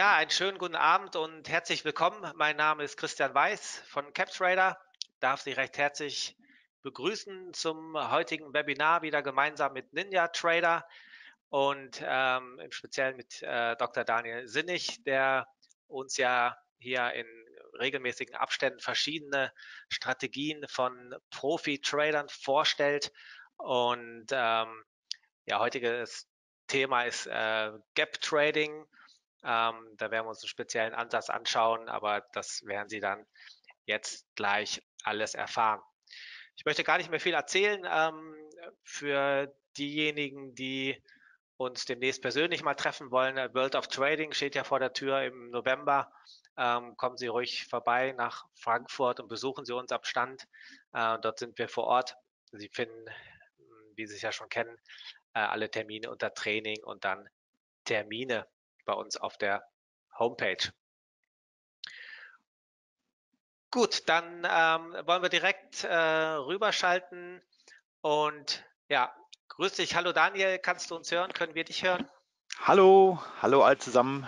Ja, einen schönen guten Abend und herzlich willkommen. Mein Name ist Christian Weiß von CapTrader. Darf Sie recht herzlich begrüßen zum heutigen Webinar wieder gemeinsam mit Ninja Trader und ähm, im Speziellen mit äh, Dr. Daniel Sinnig, der uns ja hier in regelmäßigen Abständen verschiedene Strategien von Profi-Tradern vorstellt. Und ähm, ja, heutiges Thema ist äh, Gap Trading. Ähm, da werden wir uns einen speziellen Ansatz anschauen, aber das werden Sie dann jetzt gleich alles erfahren. Ich möchte gar nicht mehr viel erzählen. Ähm, für diejenigen, die uns demnächst persönlich mal treffen wollen, World of Trading steht ja vor der Tür im November. Ähm, kommen Sie ruhig vorbei nach Frankfurt und besuchen Sie uns am Stand. Äh, dort sind wir vor Ort. Sie finden, wie Sie es ja schon kennen, äh, alle Termine unter Training und dann Termine bei uns auf der Homepage. Gut, dann ähm, wollen wir direkt äh, rüberschalten und ja, grüß dich. Hallo Daniel, kannst du uns hören? Können wir dich hören? Hallo, hallo all zusammen.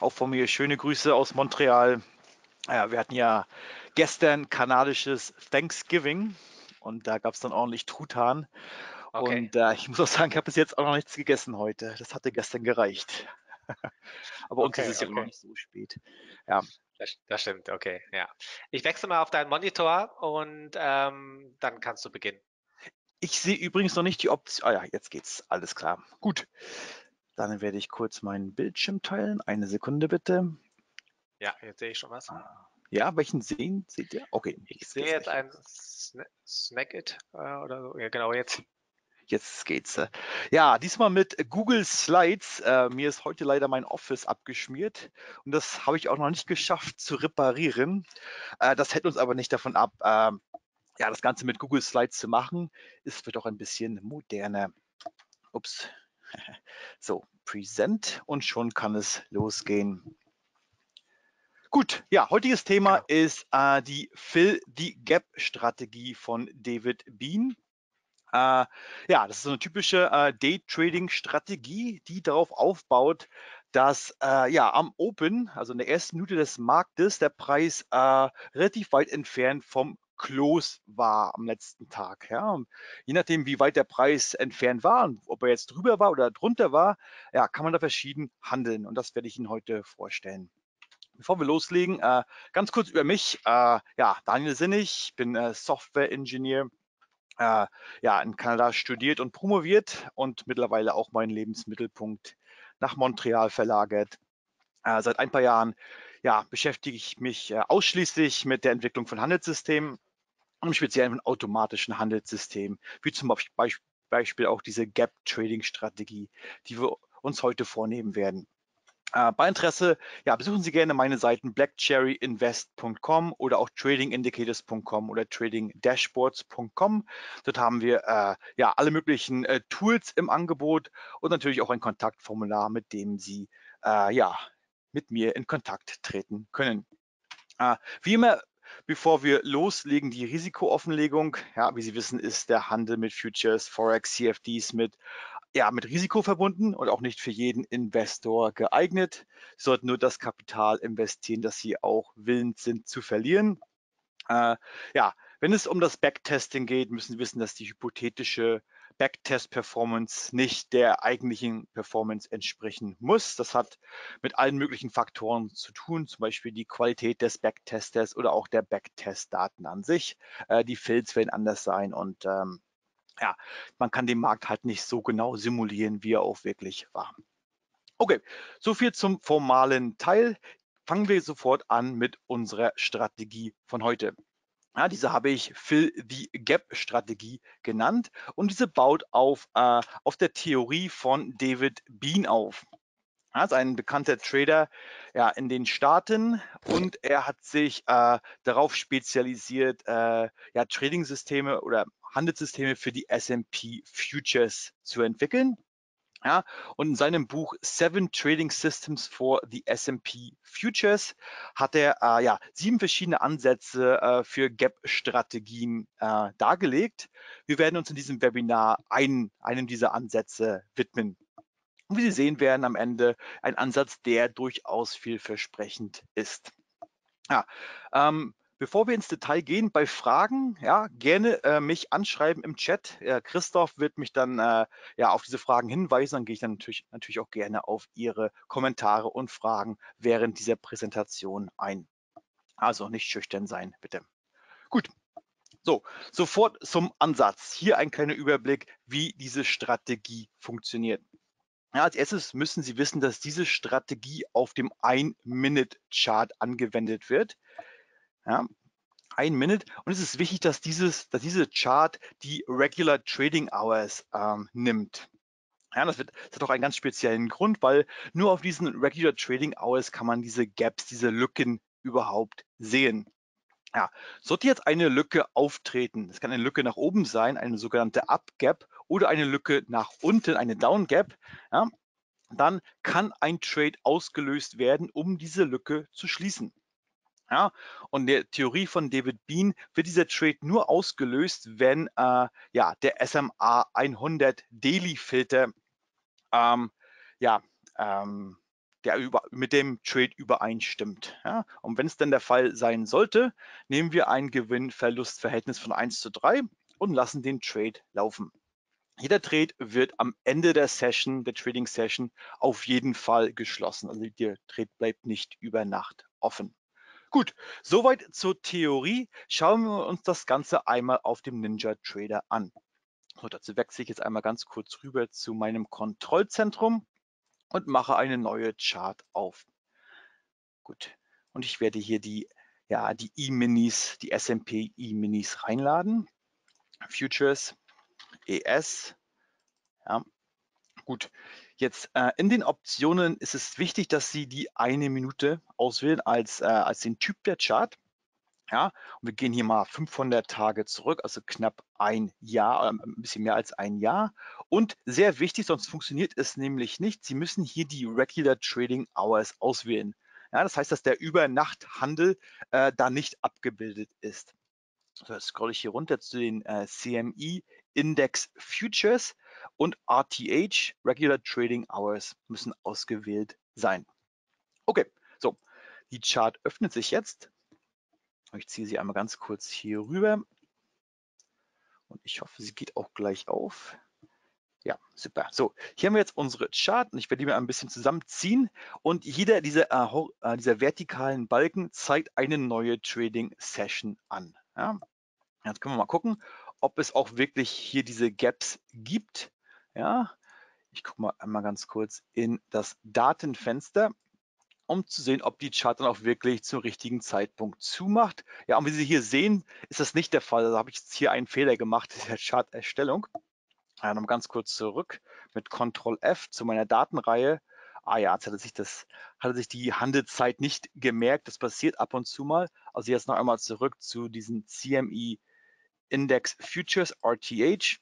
Auch von mir schöne Grüße aus Montreal. Ja, wir hatten ja gestern kanadisches Thanksgiving und da gab es dann ordentlich Truthahn. Okay. Und äh, ich muss auch sagen, ich habe bis jetzt auch noch nichts gegessen heute. Das hatte gestern gereicht. Aber okay, uns ist es okay. ja noch nicht so spät. Ja. Das, das, stimmt, okay, ja. Ich wechsle mal auf deinen Monitor und ähm, dann kannst du beginnen. Ich sehe übrigens noch nicht die Option. Ah ja, jetzt geht's. Alles klar. Gut. Dann werde ich kurz meinen Bildschirm teilen. Eine Sekunde bitte. Ja, jetzt sehe ich schon was. Ah. Ja, welchen sehen seht ihr? Okay. Ich sehe jetzt ein Snack It äh, oder so. Ja, genau, jetzt jetzt geht's. Ja, diesmal mit Google Slides. Äh, mir ist heute leider mein Office abgeschmiert und das habe ich auch noch nicht geschafft zu reparieren. Äh, das hält uns aber nicht davon ab, äh, ja, das Ganze mit Google Slides zu machen. Es wird auch ein bisschen moderner. Ups. So, Present und schon kann es losgehen. Gut, ja, heutiges Thema genau. ist äh, die Fill the Gap Strategie von David Bean. Äh, ja, das ist so eine typische äh, Day-Trading-Strategie, die darauf aufbaut, dass äh, ja am Open, also in der ersten Minute des Marktes, der Preis äh, relativ weit entfernt vom Close war am letzten Tag. Ja. Je nachdem, wie weit der Preis entfernt war und ob er jetzt drüber war oder drunter war, ja, kann man da verschieden handeln. Und das werde ich Ihnen heute vorstellen. Bevor wir loslegen, äh, ganz kurz über mich. Äh, ja, Daniel Sinnig, ich bin Software-Ingenieur äh, ja, in Kanada studiert und promoviert und mittlerweile auch meinen Lebensmittelpunkt nach Montreal verlagert. Äh, seit ein paar Jahren ja, beschäftige ich mich äh, ausschließlich mit der Entwicklung von Handelssystemen und im Speziellen von automatischen Handelssystemen, wie zum Beispiel auch diese Gap-Trading-Strategie, die wir uns heute vornehmen werden. Äh, bei Interesse, ja, besuchen Sie gerne meine Seiten blackcherryinvest.com oder auch tradingindicators.com oder tradingdashboards.com. Dort haben wir äh, ja alle möglichen äh, Tools im Angebot und natürlich auch ein Kontaktformular, mit dem Sie äh, ja mit mir in Kontakt treten können. Äh, wie immer Bevor wir loslegen, die Risikooffenlegung. Ja, wie Sie wissen, ist der Handel mit Futures, Forex, CFDs mit ja, mit Risiko verbunden und auch nicht für jeden Investor geeignet. Sie sollten nur das Kapital investieren, das Sie auch willens sind zu verlieren. Äh, ja, wenn es um das Backtesting geht, müssen Sie wissen, dass die hypothetische Backtest-Performance nicht der eigentlichen Performance entsprechen muss. Das hat mit allen möglichen Faktoren zu tun, zum Beispiel die Qualität des Backtesters oder auch der Backtest-Daten an sich. Äh, die Fills werden anders sein und ähm, ja, man kann den Markt halt nicht so genau simulieren, wie er auch wirklich war. Okay, so viel zum formalen Teil. Fangen wir sofort an mit unserer Strategie von heute. Ja, diese habe ich Fill the Gap Strategie genannt und diese baut auf, äh, auf der Theorie von David Bean auf. Er ist ein bekannter Trader ja, in den Staaten und er hat sich äh, darauf spezialisiert, äh, ja, Trading-Systeme oder Handelssysteme für die S&P Futures zu entwickeln. Ja, und in seinem Buch Seven Trading Systems for the S&P Futures hat er äh, ja, sieben verschiedene Ansätze äh, für Gap-Strategien äh, dargelegt. Wir werden uns in diesem Webinar einen, einem dieser Ansätze widmen. Und wie Sie sehen werden am Ende ein Ansatz, der durchaus vielversprechend ist. Ja, ähm, Bevor wir ins Detail gehen, bei Fragen, ja, gerne äh, mich anschreiben im Chat. Äh, Christoph wird mich dann äh, ja auf diese Fragen hinweisen. Dann gehe ich dann natürlich, natürlich auch gerne auf Ihre Kommentare und Fragen während dieser Präsentation ein. Also nicht schüchtern sein, bitte. Gut. So, sofort zum Ansatz. Hier ein kleiner Überblick, wie diese Strategie funktioniert. Ja, als erstes müssen Sie wissen, dass diese Strategie auf dem Ein-Minute-Chart angewendet wird. Ja, ein Minute. Und es ist wichtig, dass, dieses, dass diese Chart die Regular Trading Hours ähm, nimmt. Ja, das, wird, das hat auch einen ganz speziellen Grund, weil nur auf diesen Regular Trading Hours kann man diese Gaps, diese Lücken überhaupt sehen. Ja, sollte jetzt eine Lücke auftreten, das kann eine Lücke nach oben sein, eine sogenannte Up Gap oder eine Lücke nach unten, eine Down Gap, ja, dann kann ein Trade ausgelöst werden, um diese Lücke zu schließen. Ja, und der Theorie von David Bean wird dieser Trade nur ausgelöst, wenn äh, ja, der SMA 100 Daily Filter ähm, ja, ähm, der über, mit dem Trade übereinstimmt. Ja? Und wenn es dann der Fall sein sollte, nehmen wir ein Gewinn-Verlust-Verhältnis von 1 zu 3 und lassen den Trade laufen. Jeder Trade wird am Ende der Session, der Trading Session, auf jeden Fall geschlossen. Also der Trade bleibt nicht über Nacht offen. Gut, soweit zur Theorie. Schauen wir uns das Ganze einmal auf dem Ninja Trader an. So, dazu wechsle ich jetzt einmal ganz kurz rüber zu meinem Kontrollzentrum und mache eine neue Chart auf. Gut, und ich werde hier die ja, E-Minis, die S&P E-Minis reinladen. Futures, ES, ja, gut. Jetzt äh, in den Optionen ist es wichtig, dass Sie die eine Minute auswählen als, äh, als den Typ der Chart. Ja, und wir gehen hier mal 500 Tage zurück, also knapp ein Jahr, äh, ein bisschen mehr als ein Jahr. Und sehr wichtig, sonst funktioniert es nämlich nicht. Sie müssen hier die Regular Trading Hours auswählen. Ja, das heißt, dass der Übernachthandel äh, da nicht abgebildet ist. So, jetzt scrolle ich hier runter zu den äh, CME Index Futures und RTH, Regular Trading Hours, müssen ausgewählt sein. Okay, so, die Chart öffnet sich jetzt. Ich ziehe sie einmal ganz kurz hier rüber. Und ich hoffe, sie geht auch gleich auf. Ja, super. So, hier haben wir jetzt unsere Chart und ich werde die mal ein bisschen zusammenziehen und jeder dieser, äh, äh dieser vertikalen Balken zeigt eine neue Trading Session an. Ja. Jetzt können wir mal gucken, ob es auch wirklich hier diese Gaps gibt. Ja, ich gucke mal einmal ganz kurz in das Datenfenster, um zu sehen, ob die Chart dann auch wirklich zum richtigen Zeitpunkt zumacht. Ja, und wie Sie hier sehen, ist das nicht der Fall. Da habe ich jetzt hier einen Fehler gemacht in der Charterstellung. Ja, nochmal ganz kurz zurück mit Ctrl F zu meiner Datenreihe. Ah ja, jetzt hatte sich, das, hatte sich die Handelszeit nicht gemerkt. Das passiert ab und zu mal. Also jetzt noch einmal zurück zu diesen CME Index Futures, RTH.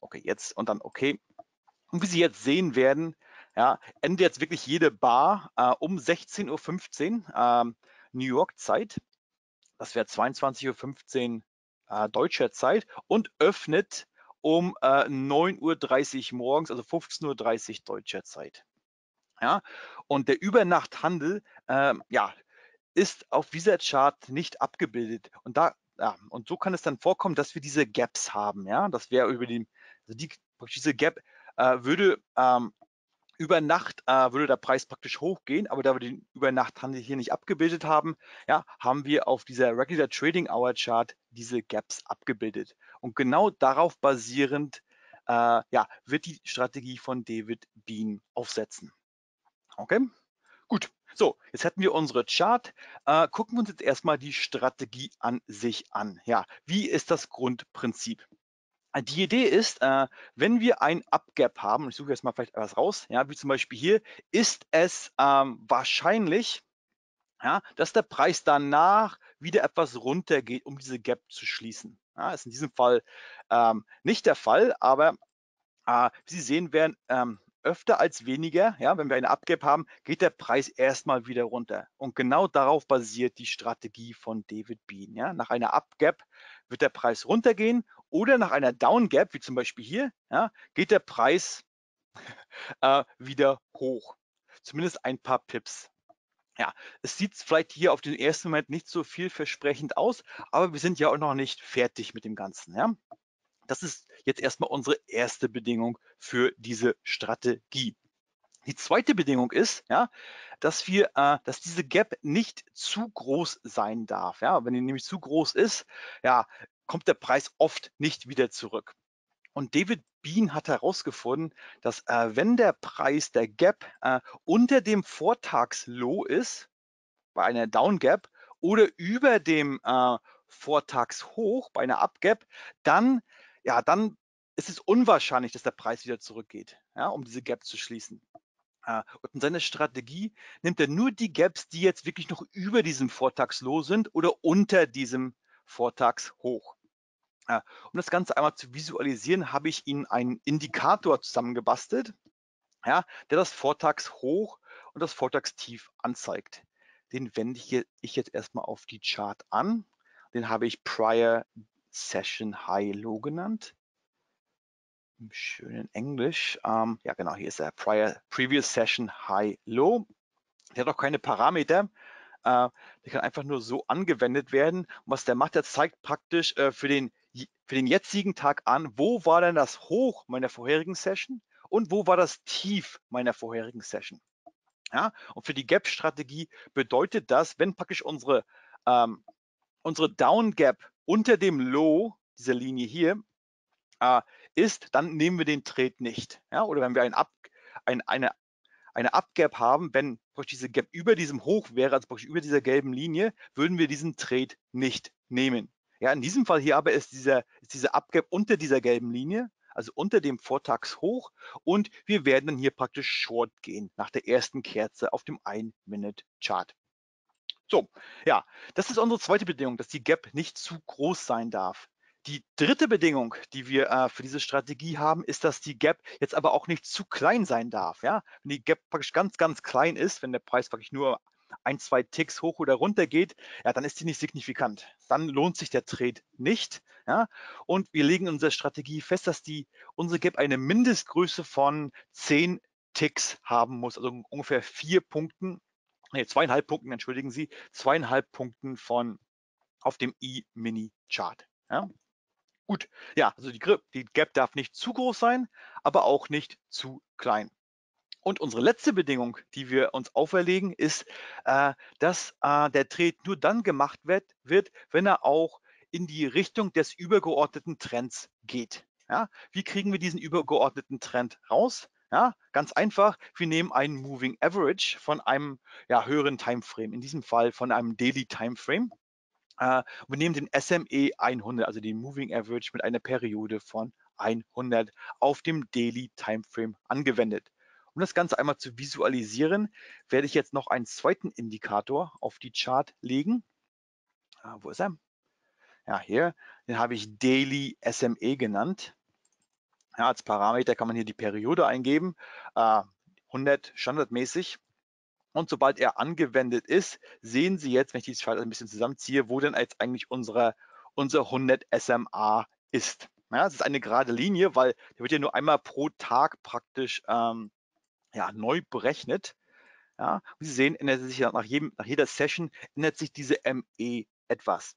Okay, jetzt und dann okay. Und wie Sie jetzt sehen werden, ja, endet jetzt wirklich jede Bar äh, um 16.15 Uhr äh, New York Zeit. Das wäre 22.15 Uhr äh, deutscher Zeit und öffnet um äh, 9.30 Uhr morgens, also 15.30 Uhr deutscher Zeit. Ja, und der Übernachthandel äh, ja, ist auf dieser Chart nicht abgebildet. Und da ja, und so kann es dann vorkommen, dass wir diese Gaps haben. Ja, das wäre über die, also die, diese Gap äh, würde ähm, über Nacht äh, würde der Preis praktisch hochgehen, aber da wir den Übernachthandel hier nicht abgebildet haben, ja, haben wir auf dieser Regular Trading Hour Chart diese Gaps abgebildet. Und genau darauf basierend äh, ja, wird die Strategie von David Bean aufsetzen. Okay, gut. So, jetzt hätten wir unsere Chart. Äh, gucken wir uns jetzt erstmal die Strategie an sich an. Ja, wie ist das Grundprinzip? Die Idee ist, äh, wenn wir ein Upgap haben, ich suche jetzt mal vielleicht etwas raus, ja, wie zum Beispiel hier, ist es ähm, wahrscheinlich, ja, dass der Preis danach wieder etwas runtergeht, um diese Gap zu schließen. Ja, ist in diesem Fall ähm, nicht der Fall, aber äh, wie Sie sehen werden, ähm, öfter als weniger, ja, wenn wir eine Abgap haben, geht der Preis erstmal wieder runter. Und genau darauf basiert die Strategie von David Bean. Ja. Nach einer Abgap wird der Preis runtergehen oder nach einer Downgap, wie zum Beispiel hier, ja, geht der Preis äh, wieder hoch. Zumindest ein paar Pips. Ja, es sieht vielleicht hier auf den ersten Moment nicht so vielversprechend aus, aber wir sind ja auch noch nicht fertig mit dem Ganzen. Ja? Das ist jetzt erstmal unsere erste Bedingung für diese Strategie. Die zweite Bedingung ist, ja, dass wir, äh, dass diese Gap nicht zu groß sein darf. Ja, wenn die nämlich zu groß ist, ja, kommt der Preis oft nicht wieder zurück. Und David Bean hat herausgefunden, dass äh, wenn der Preis der Gap äh, unter dem Vortagslow ist, bei einer Down Gap oder über dem äh, Vortagshoch bei einer Up Gap, dann, ja, dann ist es unwahrscheinlich, dass der Preis wieder zurückgeht, ja, um diese Gap zu schließen. Äh, und in seiner Strategie nimmt er nur die Gaps, die jetzt wirklich noch über diesem Vortagslow sind oder unter diesem Vortagshoch. Äh, um das Ganze einmal zu visualisieren, habe ich Ihnen einen Indikator zusammengebastelt, ja, der das Vortagshoch und das Vortagstief anzeigt. Den wende ich jetzt erstmal auf die Chart an. Den habe ich Prior Session High Low genannt. Im schönen Englisch. Ähm, ja, genau, hier ist er. Prior Previous Session High Low. Der hat auch keine Parameter. Äh, der kann einfach nur so angewendet werden. Und was der macht, der zeigt praktisch äh, für den für den jetzigen Tag an, wo war denn das Hoch meiner vorherigen Session und wo war das Tief meiner vorherigen Session. Ja, und für die Gap-Strategie bedeutet das, wenn praktisch unsere, ähm, unsere Down Gap unter dem Low, dieser Linie hier, äh, ist, dann nehmen wir den Trade nicht. Ja, oder wenn wir ein Up, ein, eine, eine Up-Gap haben, wenn diese Gap über diesem Hoch wäre, also über dieser gelben Linie, würden wir diesen Trade nicht nehmen. Ja, in diesem Fall hier aber ist dieser, ist dieser Abgap unter dieser gelben Linie, also unter dem Vortagshoch und wir werden dann hier praktisch Short gehen nach der ersten Kerze auf dem 1-Minute-Chart. So, ja, das ist unsere zweite Bedingung, dass die Gap nicht zu groß sein darf. Die dritte Bedingung, die wir äh, für diese Strategie haben, ist, dass die Gap jetzt aber auch nicht zu klein sein darf. Ja? Wenn die Gap praktisch ganz, ganz klein ist, wenn der Preis praktisch nur ein, zwei Ticks hoch oder runter geht, ja, dann ist die nicht signifikant. Dann lohnt sich der Trade nicht. Ja? Und wir legen in unserer Strategie fest, dass die unsere Gap eine Mindestgröße von 10 Ticks haben muss, also ungefähr vier Punkten, nee, zweieinhalb Punkten, entschuldigen Sie, zweieinhalb Punkten von auf dem E-Mini-Chart. Ja? Gut, ja, also die, die Gap darf nicht zu groß sein, aber auch nicht zu klein. Und unsere letzte Bedingung, die wir uns auferlegen, ist, äh, dass äh, der Trade nur dann gemacht wird, wird, wenn er auch in die Richtung des übergeordneten Trends geht. Ja? Wie kriegen wir diesen übergeordneten Trend raus? Ja, ganz einfach, wir nehmen einen Moving Average von einem ja, höheren Timeframe, in diesem Fall von einem Daily Timeframe. Äh, wir nehmen den SME 100, also den Moving Average mit einer Periode von 100 auf dem Daily Timeframe angewendet. Um das Ganze einmal zu visualisieren, werde ich jetzt noch einen zweiten Indikator auf die Chart legen. Ah, wo ist er? Ja, hier, den habe ich Daily SME genannt. Ja, als Parameter kann man hier die Periode eingeben, äh, 100 standardmäßig. Und sobald er angewendet ist, sehen Sie jetzt, wenn ich die Chart ein bisschen zusammenziehe, wo denn jetzt eigentlich unsere, unser 100 SMA ist. Ja, das ist eine gerade Linie, weil der wird ja nur einmal pro Tag praktisch ähm, ja, neu berechnet. Ja, wie Sie sehen, ändert sich nach, jedem, nach jeder Session ändert sich diese ME etwas.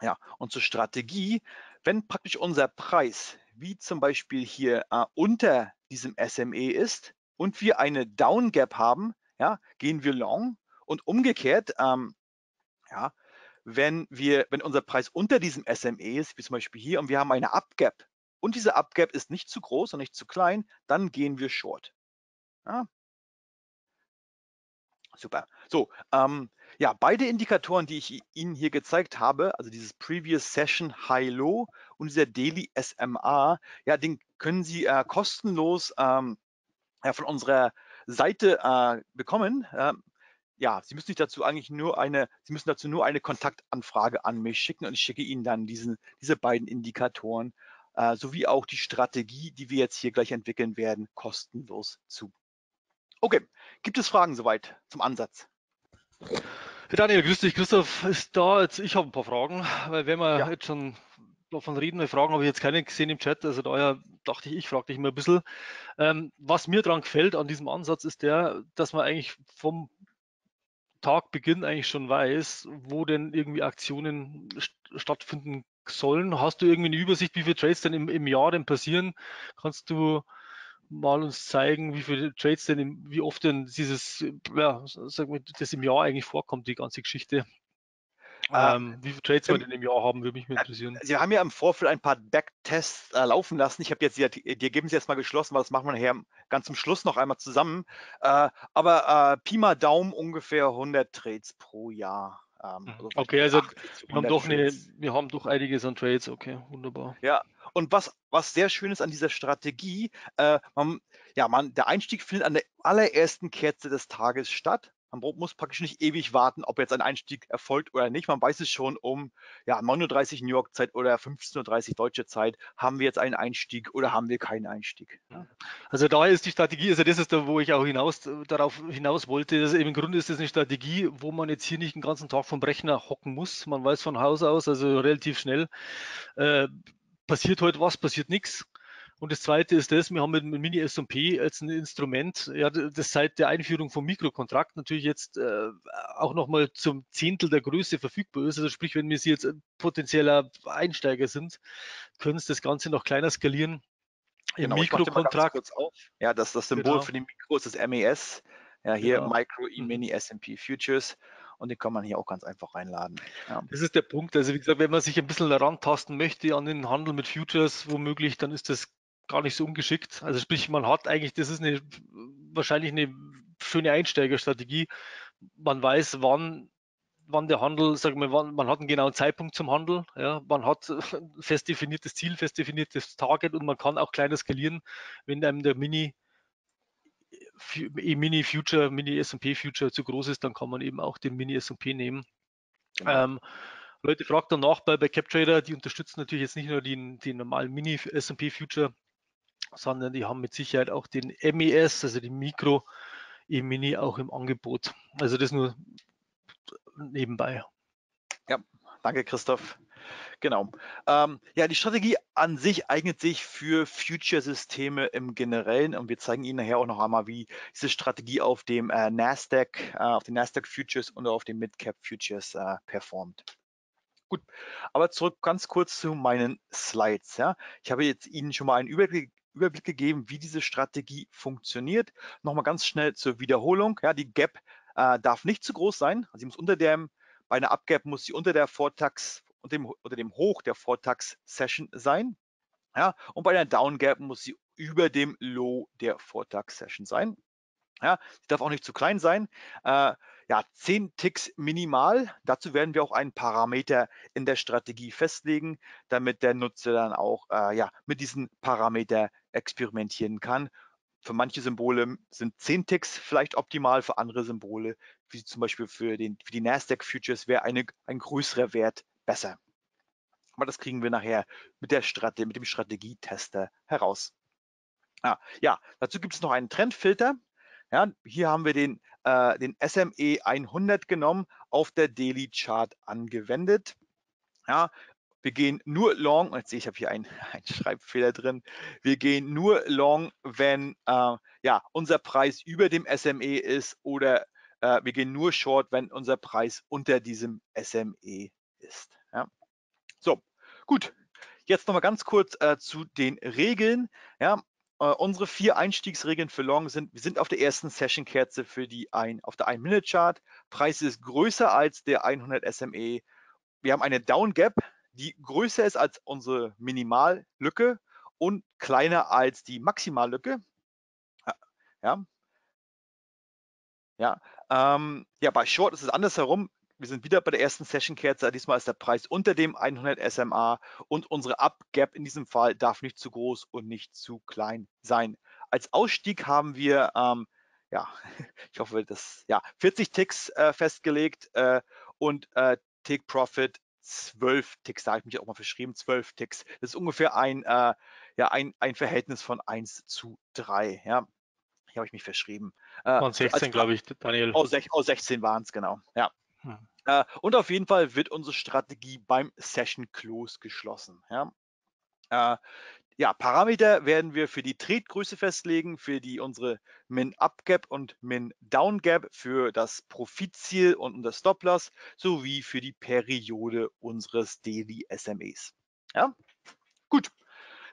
Ja, und zur Strategie, wenn praktisch unser Preis, wie zum Beispiel hier äh, unter diesem SME ist und wir eine Down Gap haben, ja, gehen wir long und umgekehrt, ähm, ja, wenn wir, wenn unser Preis unter diesem SME ist, wie zum Beispiel hier, und wir haben eine Up Gap und diese Up Gap ist nicht zu groß und nicht zu klein, dann gehen wir short. Ja. Super. So, ähm, ja, beide Indikatoren, die ich Ihnen hier gezeigt habe, also dieses Previous Session High Low und dieser Daily SMA, ja, den können Sie äh, kostenlos ähm, ja, von unserer Seite äh, bekommen. Ähm, ja, Sie müssen sich dazu eigentlich nur eine, Sie müssen dazu nur eine Kontaktanfrage an mich schicken und ich schicke Ihnen dann diesen, diese beiden Indikatoren äh, sowie auch die Strategie, die wir jetzt hier gleich entwickeln werden, kostenlos zu. Okay, gibt es Fragen soweit zum Ansatz? Daniel, grüß dich. Christoph ist da. Jetzt, ich habe ein paar Fragen, weil wenn wir ja. jetzt schon davon reden. Wir Fragen habe ich jetzt keine gesehen im Chat, also daher dachte ich, ich frage dich mal ein bisschen. Ähm, was mir daran gefällt an diesem Ansatz ist der, dass man eigentlich vom Tagbeginn eigentlich schon weiß, wo denn irgendwie Aktionen st stattfinden sollen. Hast du irgendwie eine Übersicht, wie viele Trades denn im, im Jahr denn passieren? Kannst du mal uns zeigen, wie viele Trades denn, im, wie oft denn dieses, ja, sagen wir, das im Jahr eigentlich vorkommt, die ganze Geschichte? Ah, Ähm, wie viele Trades wir denn im Jahr haben, würde mich mal interessieren. Sie haben ja im Vorfeld ein paar Backtests äh, laufen lassen. Ich habe jetzt die, die Ergebnisse jetzt mal geschlossen, weil das machen wir nachher ganz zum Schluss noch einmal zusammen. Äh, aber äh, Pi mal Daumen ungefähr 100 Trades pro Jahr. Ähm, Mhm. also Okay, also 80 zu Wir haben 100 doch eine, wir haben doch einiges an Trades, okay, wunderbar. Ja, und was, was sehr schön ist an dieser Strategie, äh, man, ja, man, der Einstieg findet an der allerersten Kerze des Tages statt. Man muss praktisch nicht ewig warten, ob jetzt ein Einstieg erfolgt oder nicht. Man weiß es schon um ja, 9.30 Uhr New York Zeit oder 15.30 Uhr deutsche Zeit. Haben wir jetzt einen Einstieg oder haben wir keinen Einstieg? Also daher ist die Strategie, also das ist da, wo ich auch hinaus, darauf hinaus wollte. Das, Im Grunde ist das eine Strategie, wo man jetzt hier nicht den ganzen Tag vom Rechner hocken muss. Man weiß von Haus aus, also relativ schnell, äh, passiert heute was, passiert nichts. Und das zweite ist das, wir haben mit, mit Mini S&P als ein Instrument, ja, das seit der Einführung vom Mikrokontrakt natürlich jetzt äh, auch nochmal zum Zehntel der Größe verfügbar ist. Also sprich, wenn wir sie jetzt ein potenzieller Einsteiger sind, können Sie das Ganze noch kleiner skalieren. Im Genau, Mikrokontrakt. Ja, das, das Symbol Genau. für den Mikro ist das MES. Ja, hier Genau. Micro E Mhm. Mini S&P Futures und den kann man hier auch ganz einfach reinladen. Ja. Das ist der Punkt. Also wie gesagt, wenn man sich ein bisschen herantasten möchte an den Handel mit Futures, womöglich, dann ist das gar nicht so ungeschickt. Also sprich, man hat eigentlich, das ist eine wahrscheinlich eine schöne Einsteigerstrategie. Man weiß, wann, wann der Handel, sagen wir, wann, man hat einen genauen Zeitpunkt zum Handel, ja, man hat fest definiertes Ziel, fest definiertes Target und man kann auch kleiner skalieren, wenn einem der Mini Fu- Mini Future, Mini S&P Future zu groß ist, dann kann man eben auch den Mini S&P nehmen. Genau. Ähm, Leute fragt danach bei, bei CapTrader, die unterstützen natürlich jetzt nicht nur den, den normalen Mini S&P Future, sondern die haben mit Sicherheit auch den MES, also den Mikro E-Mini auch im Angebot. Also das nur nebenbei. Danke, Christoph. Genau. Ähm, ja, die Strategie an sich eignet sich für Future-Systeme im Generellen und wir zeigen Ihnen nachher auch noch einmal, wie diese Strategie auf dem äh, Nasdaq, äh, auf den Nasdaq Futures und auf den Midcap Futures äh, performt. Gut, aber zurück ganz kurz zu meinen Slides. Ja. Ich habe jetzt Ihnen schon mal einen Überblick, Überblick gegeben, wie diese Strategie funktioniert. Nochmal ganz schnell zur Wiederholung. Ja, die Gap äh, darf nicht zu groß sein. Also sie muss unter dem, bei einer Upgap muss sie unter der Vortax, unter dem, unter dem Hoch der Vortax-Session sein. Ja, und bei einer Downgap muss sie über dem Low der Vortax-Session sein. Ja, sie darf auch nicht zu klein sein. Äh, ja, 10 Ticks minimal. Dazu werden wir auch einen Parameter in der Strategie festlegen, damit der Nutzer dann auch äh, ja, mit diesen Parameter experimentieren kann. Für manche Symbole sind 10 Ticks vielleicht optimal, für andere Symbole, wie zum Beispiel für, den, für die Nasdaq Futures, wäre eine, ein größerer Wert besser. Aber das kriegen wir nachher mit, der Strate, mit dem Strategietester heraus. Ah, ja, dazu gibt es noch einen Trendfilter. Ja, hier haben wir den, äh, den SME 100 genommen, auf der Daily Chart angewendet. Ja, wir gehen nur long, jetzt sehe ich, ich habe hier einen, einen Schreibfehler drin. Wir gehen nur long, wenn äh, ja, unser Preis über dem SME ist oder äh, wir gehen nur short, wenn unser Preis unter diesem SME ist. Ja. So, gut. Jetzt nochmal ganz kurz äh, zu den Regeln. Ja, äh, unsere vier Einstiegsregeln für Long sind, wir sind auf der ersten Session-Kerze für die ein, auf der 1-Minute-Chart. Preis ist größer als der 100 SME. Wir haben eine Down Gap, die größer ist als unsere Minimallücke und kleiner als die Maximallücke. Ja. Ja, ähm, ja, bei Short ist es andersherum. Wir sind wieder bei der ersten Session-Kerze. Diesmal ist der Preis unter dem 100 SMA und unsere Up-Gap in diesem Fall darf nicht zu groß und nicht zu klein sein. Als Ausstieg haben wir, ähm, ja, ich hoffe, das, ja, 40 Ticks äh, festgelegt äh, und äh, Take Profit 12 Ticks, da habe ich mich auch mal verschrieben, 12 Ticks. Das ist ungefähr ein, äh, ja, ein, ein Verhältnis von 1 zu 3. Ja. Hier habe ich mich verschrieben. Äh, Waren 16, glaube ich, Daniel. Aus, 16 waren es, genau. Ja. Hm. Äh, und auf jeden Fall wird unsere Strategie beim Session Close geschlossen. Ja. Äh, ja, Parameter werden wir für die Tretgröße festlegen, für die unsere Min-Up-Gap und Min-Down-Gap, für das Profitziel und das Stop-Loss sowie für die Periode unseres Daily SMEs. Ja, gut.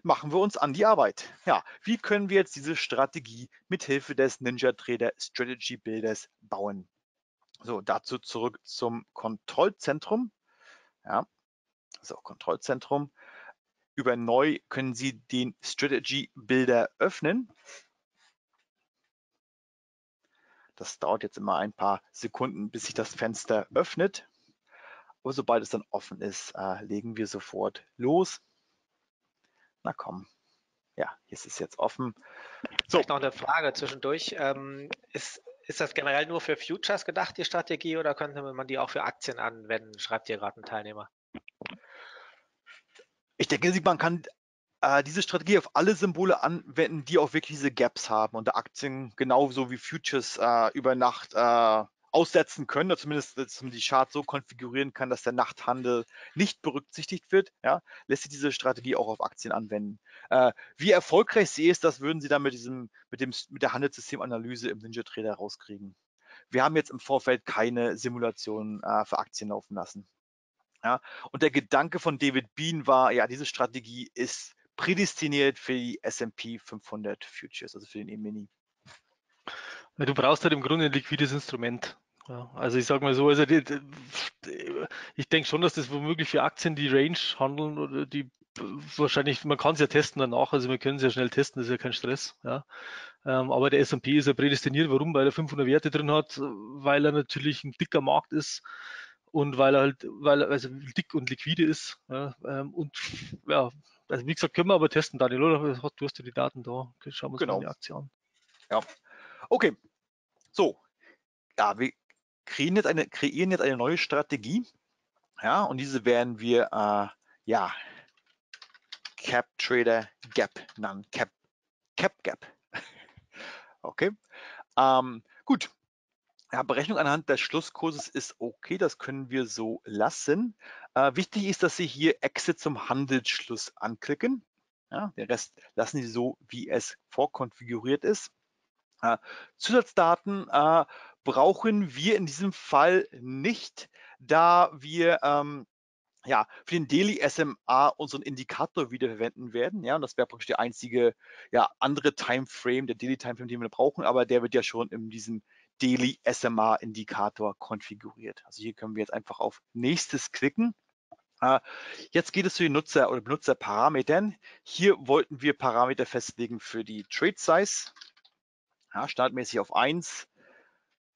Machen wir uns an die Arbeit. Ja, wie können wir jetzt diese Strategie mit Hilfe des Ninja Trader Strategy Builders bauen? So, dazu zurück zum Kontrollzentrum. Ja, so, Kontrollzentrum. Über Neu können Sie den Strategy Builder öffnen. Das dauert jetzt immer ein paar Sekunden, bis sich das Fenster öffnet. Aber sobald es dann offen ist, äh, legen wir sofort los. Na komm. Ja, hier ist es jetzt offen. So. Vielleicht noch eine Frage zwischendurch. Ähm, ist, ist das generell nur für Futures gedacht, die Strategie, oder könnte man die auch für Aktien anwenden? Schreibt hier gerade ein Teilnehmer. Ich denke, man kann äh, diese Strategie auf alle Symbole anwenden, die auch wirklich diese Gaps haben und Aktien genauso wie Futures äh, über Nacht äh, aussetzen können, oder zumindest dass man die Chart so konfigurieren kann, dass der Nachthandel nicht berücksichtigt wird, ja, lässt sich diese Strategie auch auf Aktien anwenden. Äh, wie erfolgreich sie ist, das würden Sie dann mit diesem, mit dem, mit der Handelssystemanalyse im Ninja Trader rauskriegen. Wir haben jetzt im Vorfeld keine Simulation äh, für Aktien laufen lassen. Ja, und der Gedanke von David Bean war, ja, diese Strategie ist prädestiniert für die S&P 500 Futures, also für den E-Mini. Du brauchst halt im Grunde ein liquides Instrument. Ja, also ich sage mal so, also ich denke schon, dass das womöglich für Aktien, die Range handeln oder die wahrscheinlich, man kann es ja testen danach, also wir können es ja schnell testen, das ist ja kein Stress. Ja. Ähm, aber der S&P ist ja prädestiniert, warum? Weil er 500 Werte drin hat, weil er natürlich ein dicker Markt ist und weil er halt, weil er also dick und liquide ist. Ja, ähm, und ja, also wie gesagt, können wir aber testen, Daniel, oder? Du hast ja die Daten da. Schauen wir uns genau. mal die Aktie an. Ja. Okay. So. Ja, wir kreieren jetzt eine, kreieren jetzt eine neue Strategie. Ja, und diese werden wir äh, ja Cap Trader Gap nennen. Cap, Cap Gap. okay. Ähm, gut, ja, Berechnung anhand des Schlusskurses ist okay, das können wir so lassen. Äh, wichtig ist, dass Sie hier Exit zum Handelsschluss anklicken. Ja, den Rest lassen Sie so, wie es vorkonfiguriert ist. Äh, Zusatzdaten äh, brauchen wir in diesem Fall nicht, da wir ähm, ja, für den Daily SMA unseren Indikator wiederverwenden werden. Ja, und das wäre praktisch der einzige ja, andere Timeframe, der Daily Timeframe, den wir brauchen, aber der wird ja schon in diesem Daily SMA Indikator konfiguriert. Also hier können wir jetzt einfach auf nächstes klicken. Äh, jetzt geht es zu den Nutzer- oder Benutzerparametern. Hier wollten wir Parameter festlegen für die Trade Size. Ja, startmäßig auf 1.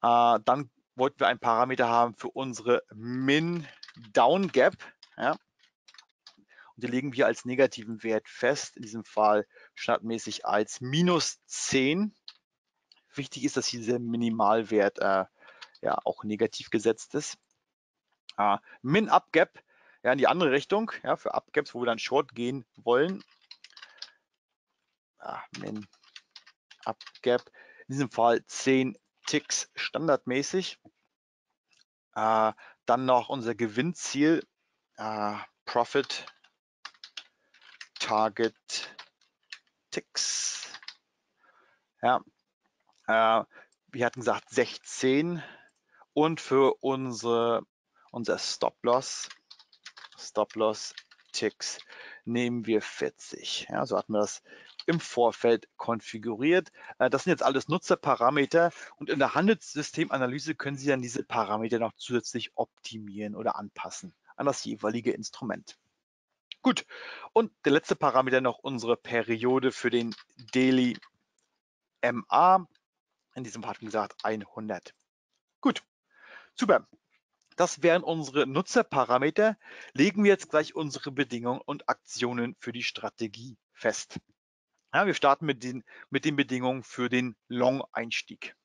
Äh, dann wollten wir einen Parameter haben für unsere Min-Down Gap. Ja. Und die legen wir als negativen Wert fest, in diesem Fall startmäßig als minus 10 wichtig ist, dass dieser Minimalwert äh, ja auch negativ gesetzt ist. Äh, Min-Up-Gap ja, in die andere Richtung, ja, für Up-Gaps, wo wir dann Short gehen wollen. Ah, Min-Up-Gap, in diesem Fall 10 Ticks standardmäßig. Äh, dann noch unser Gewinnziel, äh, Profit Target Ticks. Ja, äh, wir hatten gesagt 16 und für unsere, unser Stop-Loss, Stop-Loss Ticks nehmen wir 40. Ja, so hatten wir das im Vorfeld konfiguriert. Äh, das sind jetzt alles Nutzerparameter und in der Handelssystemanalyse können Sie dann diese Parameter noch zusätzlich optimieren oder anpassen an das jeweilige Instrument. Gut, und der letzte Parameter noch unsere Periode für den Daily MA. In diesem Fall gesagt 100. Gut, super. Das wären unsere Nutzerparameter. Legen wir jetzt gleich unsere Bedingungen und Aktionen für die Strategie fest. Ja, wir starten mit den, mit den Bedingungen für den Long-Einstieg.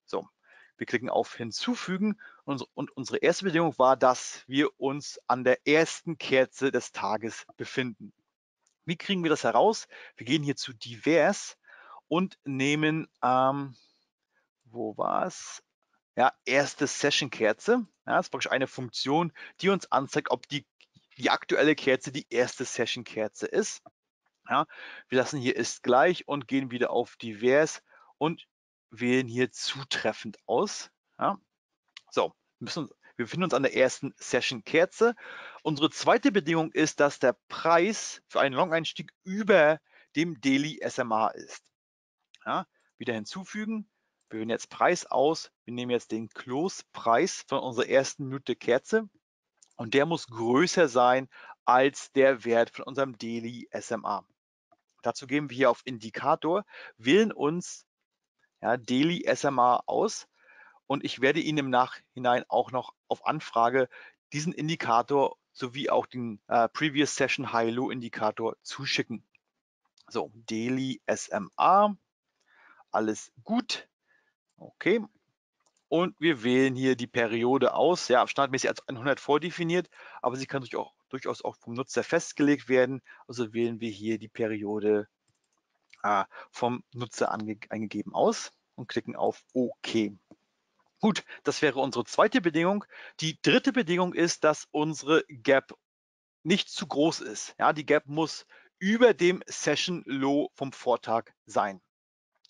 Wir klicken auf Hinzufügen und, und unsere erste Bedingung war, dass wir uns an der ersten Kerze des Tages befinden. Wie kriegen wir das heraus? Wir gehen hier zu Divers und nehmen ähm, wo war es? ja, erste Session-Kerze. Ja, das ist praktisch eine Funktion, die uns anzeigt, ob die, die aktuelle Kerze die erste Session-Kerze ist. Ja, wir lassen hier ist gleich und gehen wieder auf divers und wählen hier zutreffend aus. Ja. So, müssen, wir befinden uns an der ersten Session-Kerze. Unsere zweite Bedingung ist, dass der Preis für einen Long-Einstieg über dem Daily SMA ist. Ja, wieder hinzufügen. Wir wählen jetzt Preis aus. Wir nehmen jetzt den Close-Preis von unserer ersten Minute Kerze und der muss größer sein als der Wert von unserem Daily SMA. Dazu gehen wir hier auf Indikator, wählen uns ja, Daily SMA aus und ich werde Ihnen im Nachhinein auch noch auf Anfrage diesen Indikator sowie auch den äh, Previous Session High-Low Indikator zuschicken. So, Daily SMA, alles gut. Okay. Und wir wählen hier die Periode aus. Ja, standardmäßig als 100 vordefiniert, aber sie kann auch, durchaus auch vom Nutzer festgelegt werden. Also wählen wir hier die Periode äh, vom Nutzer eingegeben aus und klicken auf OK. Gut, das wäre unsere zweite Bedingung. Die dritte Bedingung ist, dass unsere Gap nicht zu groß ist. Ja, die Gap muss über dem Session Low vom Vortag sein.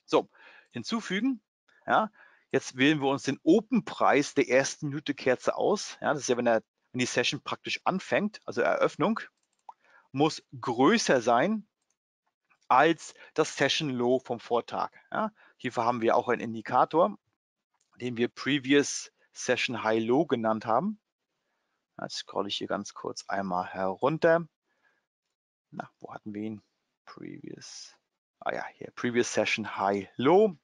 So, hinzufügen. Ja, jetzt wählen wir uns den Open-Preis der ersten Minute Kerze aus. Ja, das ist ja, wenn, er, wenn die Session praktisch anfängt, also Eröffnung, muss größer sein als das Session Low vom Vortag. Ja, hierfür haben wir auch einen Indikator, den wir Previous Session High Low genannt haben. Jetzt scrolle ich hier ganz kurz einmal herunter. Na, wo hatten wir ihn? Previous. Ah ja, hier Previous Session High Low.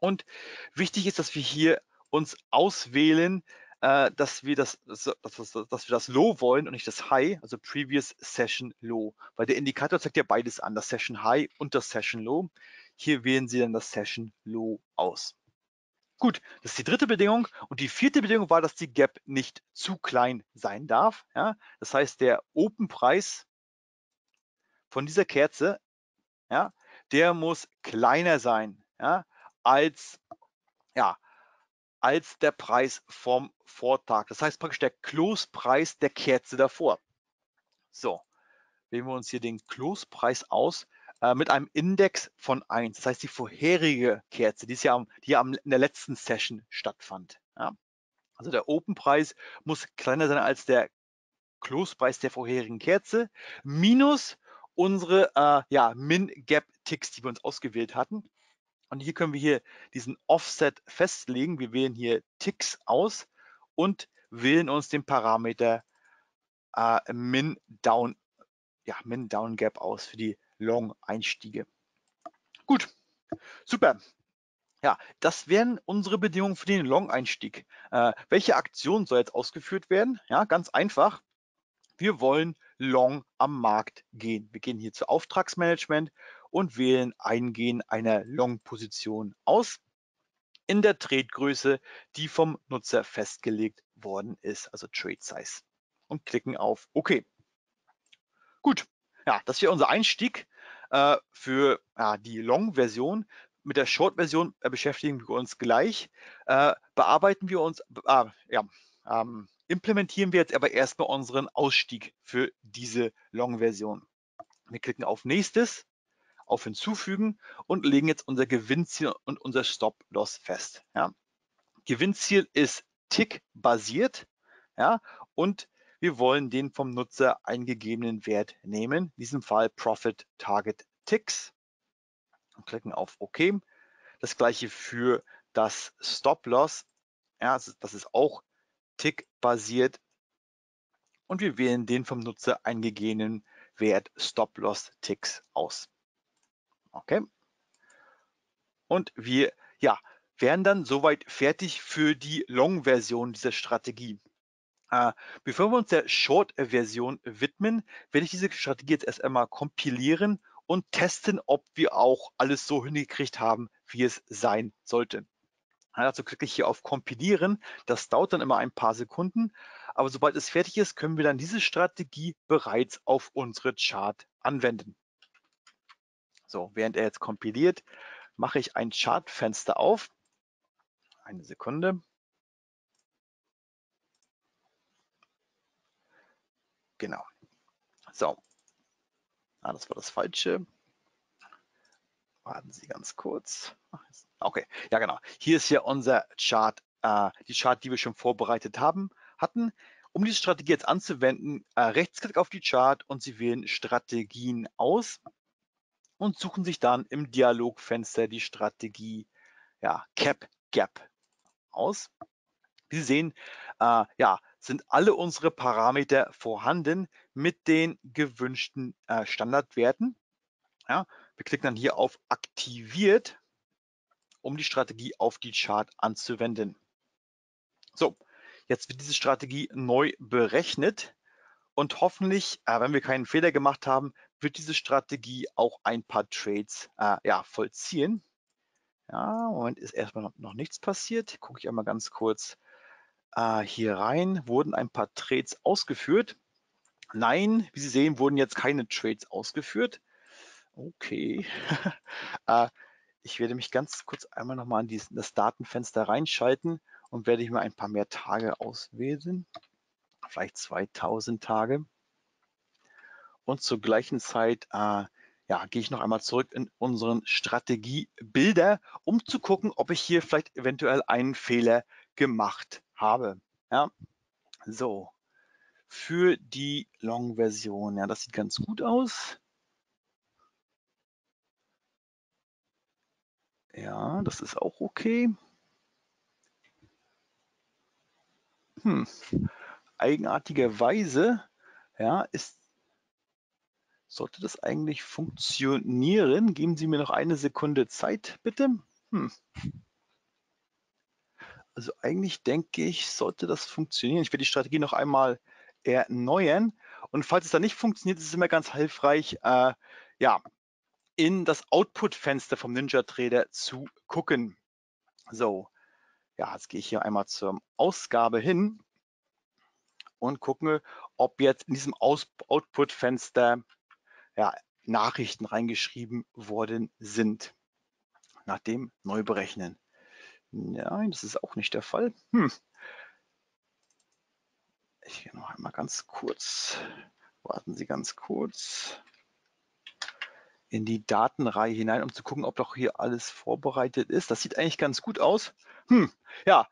Und wichtig ist, dass wir hier uns auswählen, äh, dass, wir das, dass, dass, dass wir das Low wollen und nicht das High, also Previous Session Low. Weil der Indikator zeigt ja beides an, das Session High und das Session Low. Hier wählen Sie dann das Session Low aus. Gut, das ist die dritte Bedingung. Und die vierte Bedingung war, dass die Gap nicht zu klein sein darf. Ja? Das heißt, der Open-Preis von dieser Kerze, ja, der muss kleiner sein. Ja? als, ja, als der Preis vom Vortag. Das heißt praktisch der Close-Preis der Kerze davor. So, wählen wir uns hier den Close-Preis aus äh, mit einem Index von 1. Das heißt die vorherige Kerze, die, ja, die ja in der letzten Session stattfand. Ja. Also der Open-Preis muss kleiner sein als der Close-Preis der vorherigen Kerze minus unsere äh, ja, Min-Gap-Ticks, die wir uns ausgewählt hatten. Und hier können wir hier diesen Offset festlegen. Wir wählen hier Ticks aus und wählen uns den Parameter äh, Min Down, ja, Min Down Gap aus für die Long Einstiege. Gut, super. Ja, das wären unsere Bedingungen für den Long Einstieg. Äh, welche Aktion soll jetzt ausgeführt werden? Ja, ganz einfach. Wir wollen Long am Markt gehen. Wir gehen hier zu Auftragsmanagement und wählen Eingehen einer Long-Position aus in der Trade-Größe, die vom Nutzer festgelegt worden ist, also Trade Size. Und klicken auf OK. Gut, ja, das wäre unser Einstieg äh, für ja, die Long-Version. Mit der Short-Version äh, beschäftigen wir uns gleich. Äh, bearbeiten wir uns, äh, ja, ähm, implementieren wir jetzt aber erstmal unseren Ausstieg für diese Long-Version. Wir klicken auf Nächstes auf Hinzufügen und legen jetzt unser Gewinnziel und unser Stop-Loss fest. Ja. Gewinnziel ist Tick-basiert ja, und wir wollen den vom Nutzer eingegebenen Wert nehmen, in diesem Fall Profit Target Ticks. Und klicken auf OK. Das gleiche für das Stop-Loss. Ja, das ist auch Tick-basiert. Und wir wählen den vom Nutzer eingegebenen Wert Stop-Loss Ticks aus. Okay. Und wir ja, wären dann soweit fertig für die Long-Version dieser Strategie. Äh, bevor wir uns der Short-Version widmen, werde ich diese Strategie jetzt erst einmal kompilieren und testen, ob wir auch alles so hingekriegt haben, wie es sein sollte. Dazu klicke ich hier auf Kompilieren. Das dauert dann immer ein paar Sekunden. Aber sobald es fertig ist, können wir dann diese Strategie bereits auf unsere Chart anwenden. So, während er jetzt kompiliert, mache ich ein Chartfenster auf. Eine Sekunde. Genau. So. Ah, das war das Falsche. Warten Sie ganz kurz. Okay, ja genau. Hier ist ja unser Chart, äh, die Chart, die wir schon vorbereitet haben, hatten. Um diese Strategie jetzt anzuwenden, äh, rechtsklick auf die Chart und Sie wählen Strategien aus und suchen sich dann im Dialogfenster die Strategie ja, Cap Gap aus. Wie Sie sehen, äh, ja, sind alle unsere Parameter vorhanden mit den gewünschten äh, Standardwerten. Ja, wir klicken dann hier auf Aktiviert, um die Strategie auf die Chart anzuwenden. So, jetzt wird diese Strategie neu berechnet und hoffentlich, äh, wenn wir keinen Fehler gemacht haben, wird diese Strategie auch ein paar Trades äh, ja, vollziehen. Ja, Moment, ist erstmal noch, nichts passiert. Gucke ich einmal ganz kurz äh, hier rein. Wurden ein paar Trades ausgeführt? Nein, wie Sie sehen, wurden jetzt keine Trades ausgeführt. Okay. äh, ich werde mich ganz kurz einmal nochmal an diesen, das Datenfenster reinschalten und werde ich mir ein paar mehr Tage auswählen. Vielleicht 2000 Tage. Und zur gleichen Zeit äh, ja, gehe ich noch einmal zurück in unseren Strategiebilder, um zu gucken, ob ich hier vielleicht eventuell einen Fehler gemacht habe. Ja, so. Für die Long-Version, ja, das sieht ganz gut aus. Ja, das ist auch okay. Hm. Eigenartigerweise ja, ist, sollte das eigentlich funktionieren. Geben Sie mir noch eine Sekunde Zeit, bitte. Hm. Also eigentlich denke ich, sollte das funktionieren. Ich werde die Strategie noch einmal erneuern. Und falls es da nicht funktioniert, ist es immer ganz hilfreich, äh, ja, in das Output-Fenster vom NinjaTrader zu gucken. So, ja, jetzt gehe ich hier einmal zur Ausgabe hin und gucke, ob jetzt in diesem Output-Fenster ja, Nachrichten reingeschrieben worden sind. Nach dem Neuberechnen. Nein, das ist auch nicht der Fall. Hm. Ich gehe noch einmal ganz kurz. Warten Sie ganz kurz in die Datenreihe hinein, um zu gucken, ob doch hier alles vorbereitet ist. Das sieht eigentlich ganz gut aus. Hm, ja,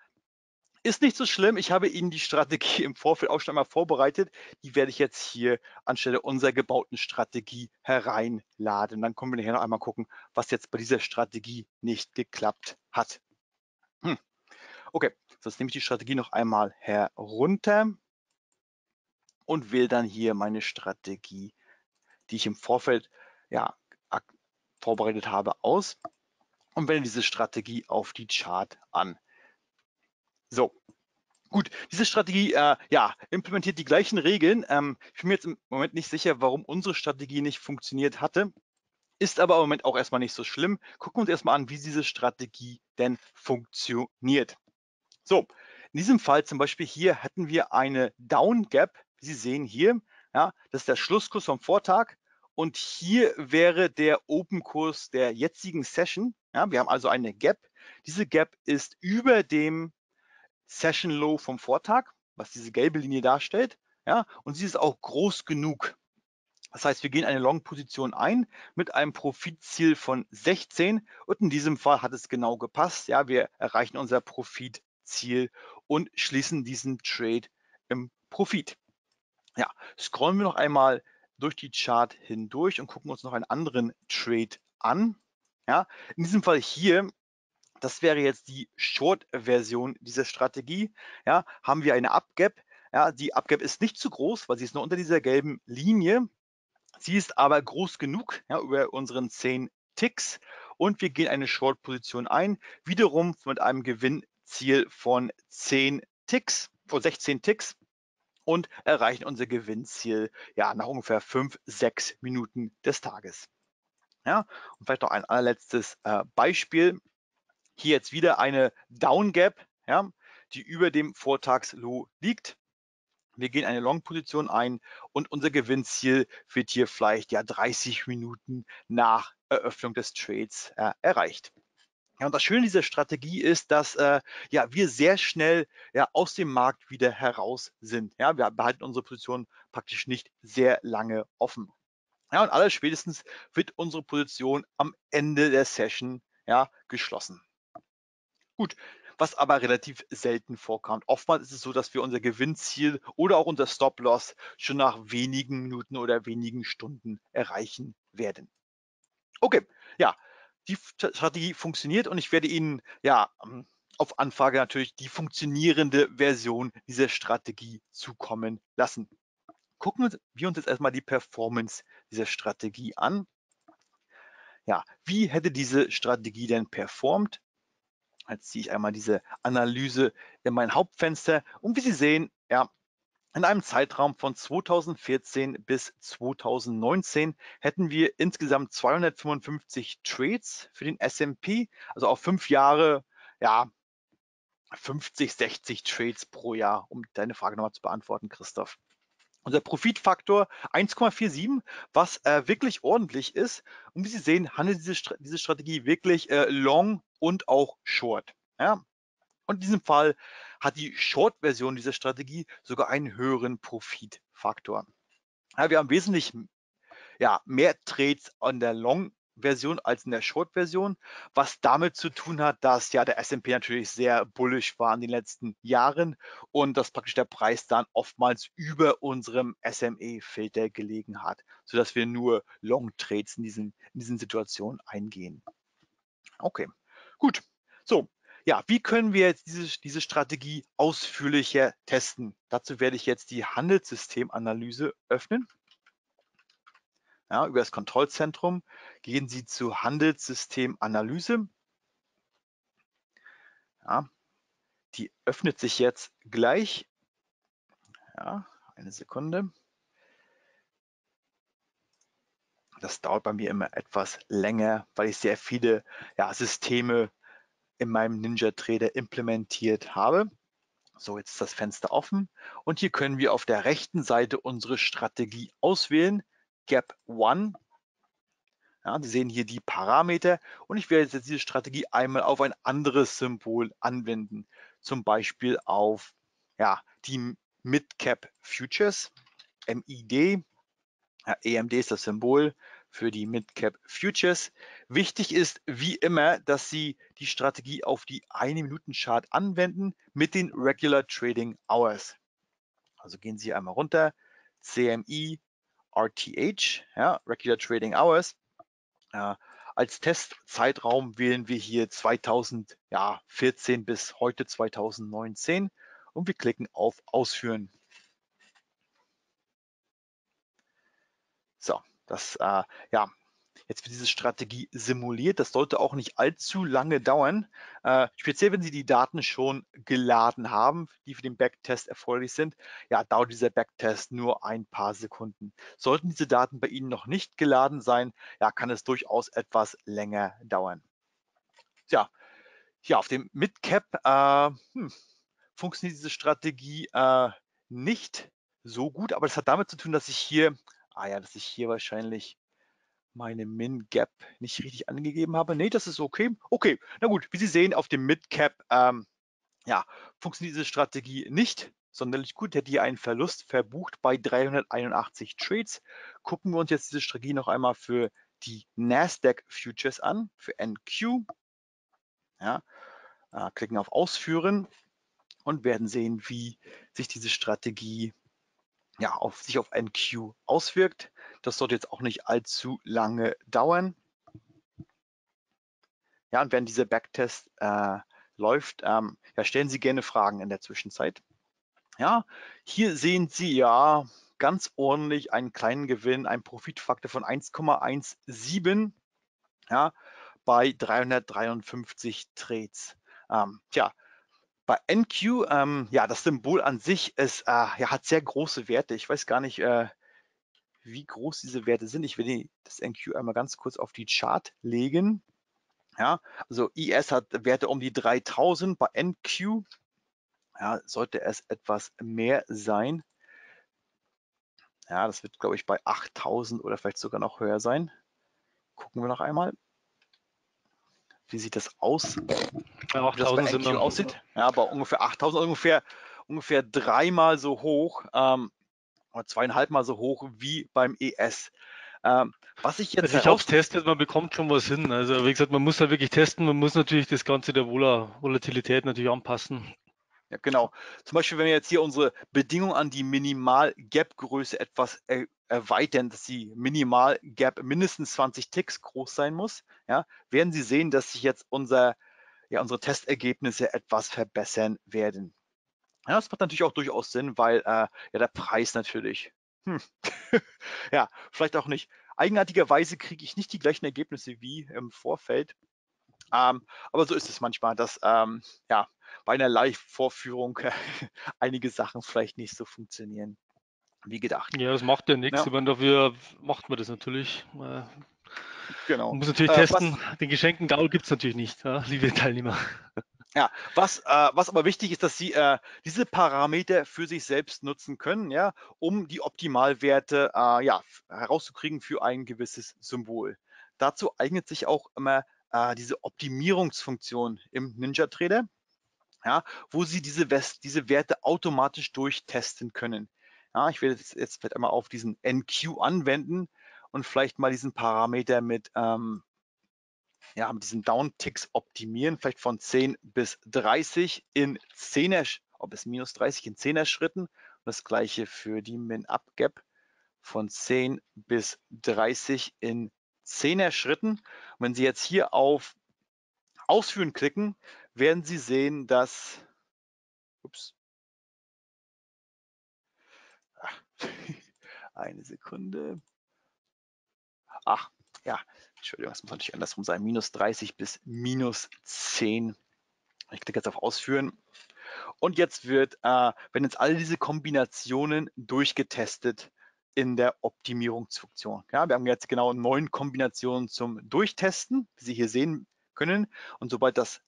ist nicht so schlimm. Ich habe Ihnen die Strategie im Vorfeld auch schon einmal vorbereitet. Die werde ich jetzt hier anstelle unserer gebauten Strategie hereinladen. Dann können wir nachher noch einmal gucken, was jetzt bei dieser Strategie nicht geklappt hat. Hm. Okay, so jetzt nehme ich die Strategie noch einmal herunter und wähle dann hier meine Strategie, die ich im Vorfeld ja, vorbereitet habe, aus und wende diese Strategie auf die Chart an. So, gut, diese Strategie äh, ja, implementiert die gleichen Regeln. Ähm, ich bin mir jetzt im Moment nicht sicher, warum unsere Strategie nicht funktioniert hatte. Ist aber im Moment auch erstmal nicht so schlimm. Gucken wir uns erstmal an, wie diese Strategie denn funktioniert. So, in diesem Fall zum Beispiel hier hätten wir eine Down Gap, Sie sehen hier. Ja, das ist der Schlusskurs vom Vortag. Und hier wäre der Open-Kurs der jetzigen Session. Ja, wir haben also eine Gap. Diese Gap ist über dem Session Low vom Vortag, was diese gelbe Linie darstellt. Ja, und sie ist auch groß genug. Das heißt, wir gehen eine Long-Position ein mit einem Profitziel von 16 und in diesem Fall hat es genau gepasst. Ja, wir erreichen unser Profitziel und schließen diesen Trade im Profit. Ja, scrollen wir noch einmal durch die Chart hindurch und gucken uns noch einen anderen Trade an. Ja, in diesem Fall hier, das wäre jetzt die Short-Version dieser Strategie. Ja, haben wir eine Upgap. Ja, die Upgap ist nicht zu groß, weil sie ist nur unter dieser gelben Linie. Sie ist aber groß genug ja, über unseren 10 Ticks und wir gehen eine Short-Position ein, wiederum mit einem Gewinnziel von 10 Ticks, von 16 Ticks und erreichen unser Gewinnziel ja nach ungefähr fünf, sechs Minuten des Tages. Ja, und vielleicht noch ein allerletztes äh, Beispiel. Hier jetzt wieder eine Down Gap, ja, die über dem Vortagslow liegt. Wir gehen eine Long-Position ein und unser Gewinnziel wird hier vielleicht ja 30 Minuten nach Eröffnung des Trades äh, erreicht. Ja, und das Schöne dieser Strategie ist, dass äh, ja, wir sehr schnell ja, aus dem Markt wieder heraus sind. Ja, wir behalten unsere Position praktisch nicht sehr lange offen. Ja, und alles spätestens wird unsere Position am Ende der Session ja, geschlossen. Gut, was aber relativ selten vorkommt. Oftmals ist es so, dass wir unser Gewinnziel oder auch unser Stop-Loss schon nach wenigen Minuten oder wenigen Stunden erreichen werden. Okay, ja, die Strategie funktioniert und ich werde Ihnen ja ähm, auf Anfrage natürlich die funktionierende Version dieser Strategie zukommen lassen. Gucken wir uns jetzt erstmal die Performance dieser Strategie an. Ja, wie hätte diese Strategie denn performt? Jetzt ziehe ich einmal diese Analyse in mein Hauptfenster und wie Sie sehen, ja, in einem Zeitraum von 2014 bis 2019 hätten wir insgesamt 255 Trades für den S&P, also auf fünf Jahre, ja, 50, 60 Trades pro Jahr, um deine Frage nochmal zu beantworten, Christoph. Unser Profitfaktor 1,47, was äh, wirklich ordentlich ist. Und wie Sie sehen, handelt diese, diese Strategie wirklich äh, long und auch short. Ja? Und in diesem Fall hat die Short-Version dieser Strategie sogar einen höheren Profitfaktor. Ja, wir haben wesentlich ja, mehr Trades an der Long-Version als in der Short-Version, was damit zu tun hat, dass ja der S&P natürlich sehr bullish war in den letzten Jahren und dass praktisch der Preis dann oftmals über unserem SME-Filter gelegen hat, sodass wir nur Long-Trades in diesen, in diesen Situationen eingehen. Okay, gut. So, ja, wie können wir jetzt diese, diese Strategie ausführlicher testen? Dazu werde ich jetzt die Handelssystemanalyse öffnen. Ja, über das Kontrollzentrum gehen Sie zu Handelssystemanalyse. Ja, die öffnet sich jetzt gleich. Ja, eine Sekunde. Das dauert bei mir immer etwas länger, weil ich sehr viele ja, Systeme in meinem Ninja Trader implementiert habe. So, jetzt ist das Fenster offen und hier können wir auf der rechten Seite unsere Strategie auswählen. Gap 1. Ja, Sie sehen hier die Parameter und ich werde jetzt diese Strategie einmal auf ein anderes Symbol anwenden. Zum Beispiel auf ja, die Midcap Futures, MID. Ja, EMD ist das Symbol für die Midcap Futures. Wichtig ist wie immer, dass Sie die Strategie auf die 1-Minuten-Chart anwenden mit den Regular Trading Hours. Also gehen Sie einmal runter, CMI, RTH, ja, Regular Trading Hours. Äh, als Testzeitraum wählen wir hier 2014 bis heute 2019 und wir klicken auf Ausführen. So, das, äh, ja, jetzt wird diese Strategie simuliert. Das sollte auch nicht allzu lange dauern. Äh, speziell, wenn Sie die Daten schon geladen haben, die für den Backtest erforderlich sind, ja, dauert dieser Backtest nur ein paar Sekunden. Sollten diese Daten bei Ihnen noch nicht geladen sein, ja, kann es durchaus etwas länger dauern. Ja, ja auf dem Midcap äh, hm, funktioniert diese Strategie äh, nicht so gut, aber das hat damit zu tun, dass ich hier Ah ja, dass ich hier wahrscheinlich meine Min-Gap nicht richtig angegeben habe. Nee, das ist okay. Okay, na gut, wie Sie sehen, auf dem Mid-Cap ähm, ja, funktioniert diese Strategie nicht sonderlich gut. Hätte hier einen Verlust verbucht bei 381 Trades. Gucken wir uns jetzt diese Strategie noch einmal für die Nasdaq Futures an, für NQ. Ja, äh, klicken auf Ausführen und werden sehen, wie sich diese Strategie ja, auf sich auf NQ auswirkt. Das sollte jetzt auch nicht allzu lange dauern. Ja, und während dieser Backtest äh, läuft, ähm, ja, stellen Sie gerne Fragen in der Zwischenzeit. Ja, hier sehen Sie ja ganz ordentlich einen kleinen Gewinn, einen Profitfaktor von 1,17 ja, bei 353 Trades. Ähm, tja, bei NQ, ähm, ja, das Symbol an sich ist, äh, ja, hat sehr große Werte. Ich weiß gar nicht, äh, wie groß diese Werte sind. Ich will das NQ einmal ganz kurz auf die Chart legen. Ja, also IS hat Werte um die 3000. Bei NQ ja, sollte es etwas mehr sein. Ja, das wird, glaube ich, bei 8000 oder vielleicht sogar noch höher sein. Gucken wir noch einmal. Wie sieht das aus? Ja, 8000 sind dann, aussieht. Ja, aber ungefähr 8000, ungefähr, ungefähr dreimal so hoch ähm, oder zweieinhalbmal so hoch wie beim ES. Ähm, was ich jetzt. Also ich habe es testet, man bekommt schon was hin. Also wie gesagt, man muss da wirklich testen, man muss natürlich das Ganze der Volatilität natürlich anpassen. Ja, genau. Zum Beispiel, wenn wir jetzt hier unsere Bedingung an die Minimal-Gap-Größe etwas er erweitern, dass die Minimal-Gap mindestens 20 Ticks groß sein muss, ja, werden Sie sehen, dass sich jetzt unser, ja, unsere Testergebnisse etwas verbessern werden. Ja, das macht natürlich auch durchaus Sinn, weil äh, ja der Preis natürlich, hm, ja, vielleicht auch nicht. Eigenartigerweise kriege ich nicht die gleichen Ergebnisse wie im Vorfeld. Ähm, aber so ist es manchmal, dass ähm, ja, bei einer Live-Vorführung einige Sachen vielleicht nicht so funktionieren wie gedacht. Ja, das macht ja nichts. Ja. dafür macht man das natürlich. Äh, genau. Man muss natürlich äh, testen. Was, Den geschenkten Gaul gibt es natürlich nicht, ja, liebe Teilnehmer. Ja, was, äh, was aber wichtig ist, dass Sie äh, diese Parameter für sich selbst nutzen können, ja, um die Optimalwerte äh, ja, herauszukriegen für ein gewisses Symbol. Dazu eignet sich auch immer äh, diese Optimierungsfunktion im NinjaTrader, ja, wo Sie diese, diese Werte automatisch durchtesten können. Ja, ich werde jetzt, jetzt vielleicht einmal auf diesen NQ anwenden und vielleicht mal diesen Parameter mit, ähm, ja, mit diesen Downticks optimieren, vielleicht von 10 bis 30 in 10er, ob es minus 30 in 10er Schritten. Und das gleiche für die Min-Up-Gap von 10 bis 30 in 10er Schritten. Und wenn Sie jetzt hier auf Ausführen klicken, werden Sie sehen, dass, ups, eine Sekunde. Ach, ja, Entschuldigung, das muss natürlich andersrum sein. Minus 30 bis minus 10. Ich klicke jetzt auf Ausführen. Und jetzt wird, äh, werden jetzt alle diese Kombinationen durchgetestet in der Optimierungsfunktion. Ja, wir haben jetzt genau neun Kombinationen zum Durchtesten, wie Sie hier sehen können. Und sobald das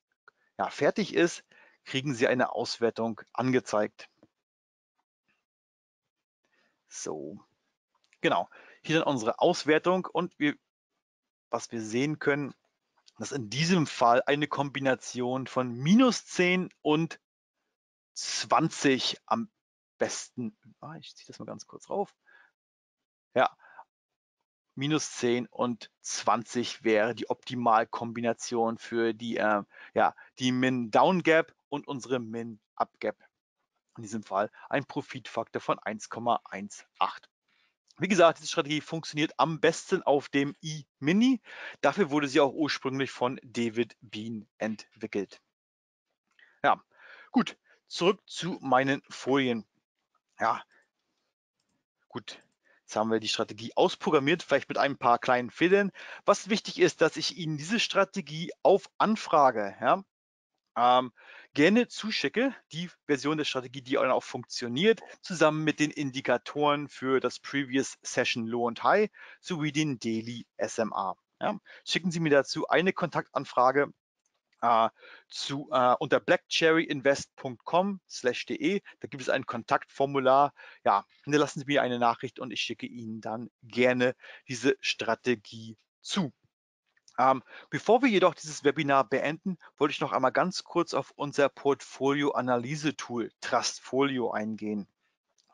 ja, fertig ist, kriegen Sie eine Auswertung angezeigt. So, genau. Hier dann unsere Auswertung und wir, was wir sehen können, dass in diesem Fall eine Kombination von minus 10 und 20 am besten, ah, ich ziehe das mal ganz kurz rauf, ja, minus 10 und 20 wäre die Optimalkombination für die, äh, ja, die Min-Down-Gap und unsere Min-Up-Gap. In diesem Fall ein Profitfaktor von 1,18. Wie gesagt, diese Strategie funktioniert am besten auf dem E-Mini. Dafür wurde sie auch ursprünglich von David Bean entwickelt. Ja, gut, zurück zu meinen Folien. Ja, gut, Jetzt haben wir die Strategie ausprogrammiert, vielleicht mit ein paar kleinen Fehlern. Was wichtig ist, dass ich Ihnen diese Strategie auf Anfrage ja, ähm, gerne zuschicke, die Version der Strategie, die auch funktioniert, zusammen mit den Indikatoren für das Previous Session Low und High sowie den Daily SMA. Ja. Schicken Sie mir dazu eine Kontaktanfrage äh, zu, äh, unter blackcherryinvest.com/de. Da gibt es ein Kontaktformular. Ja, hinterlassen Sie mir eine Nachricht und ich schicke Ihnen dann gerne diese Strategie zu. Ähm, bevor wir jedoch dieses Webinar beenden, wollte ich noch einmal ganz kurz auf unser Portfolio-Analyse-Tool Trustfolio eingehen.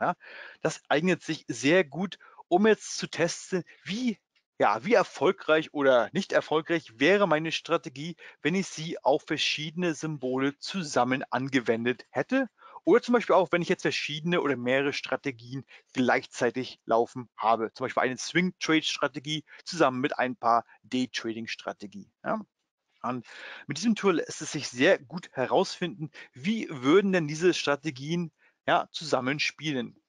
Ja, das eignet sich sehr gut, um jetzt zu testen, wie ja, wie erfolgreich oder nicht erfolgreich wäre meine Strategie, wenn ich sie auf verschiedene Symbole zusammen angewendet hätte? Oder zum Beispiel auch, wenn ich jetzt verschiedene oder mehrere Strategien gleichzeitig laufen habe. Zum Beispiel eine Swing-Trade-Strategie zusammen mit ein paar Day-Trading-Strategien. Ja? Und mit diesem Tool lässt es sich sehr gut herausfinden, wie würden denn diese Strategien ja, zusammenspielen.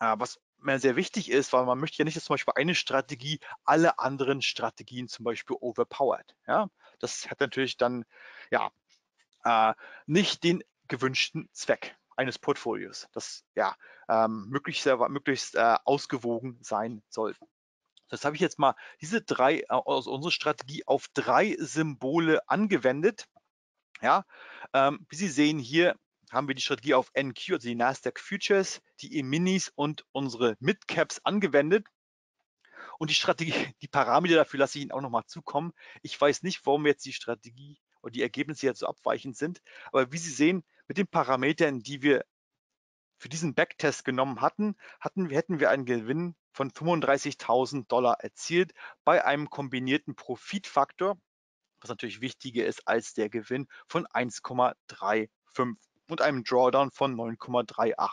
Äh, was sehr wichtig ist, weil man möchte ja nicht, dass zum Beispiel eine Strategie alle anderen Strategien zum Beispiel overpowered. Ja, das hat natürlich dann ja äh, nicht den gewünschten Zweck eines Portfolios, das ja ähm, möglichst, möglichst äh, ausgewogen sein soll. Das habe ich jetzt mal diese drei äh, aus unserer Strategie auf drei Symbole angewendet. Ja, ähm, wie Sie sehen hier haben wir die Strategie auf NQ, also die Nasdaq Futures, die E-Minis und unsere Midcaps angewendet. Und die Strategie, die Parameter dafür lasse ich Ihnen auch nochmal zukommen. Ich weiß nicht, warum jetzt die Strategie oder die Ergebnisse jetzt so abweichend sind. Aber wie Sie sehen, mit den Parametern, die wir für diesen Backtest genommen hatten, hatten hätten wir einen Gewinn von 35.000 Dollar erzielt bei einem kombinierten Profitfaktor, was natürlich wichtiger ist als der Gewinn von 1,35 und einem Drawdown von 9,38.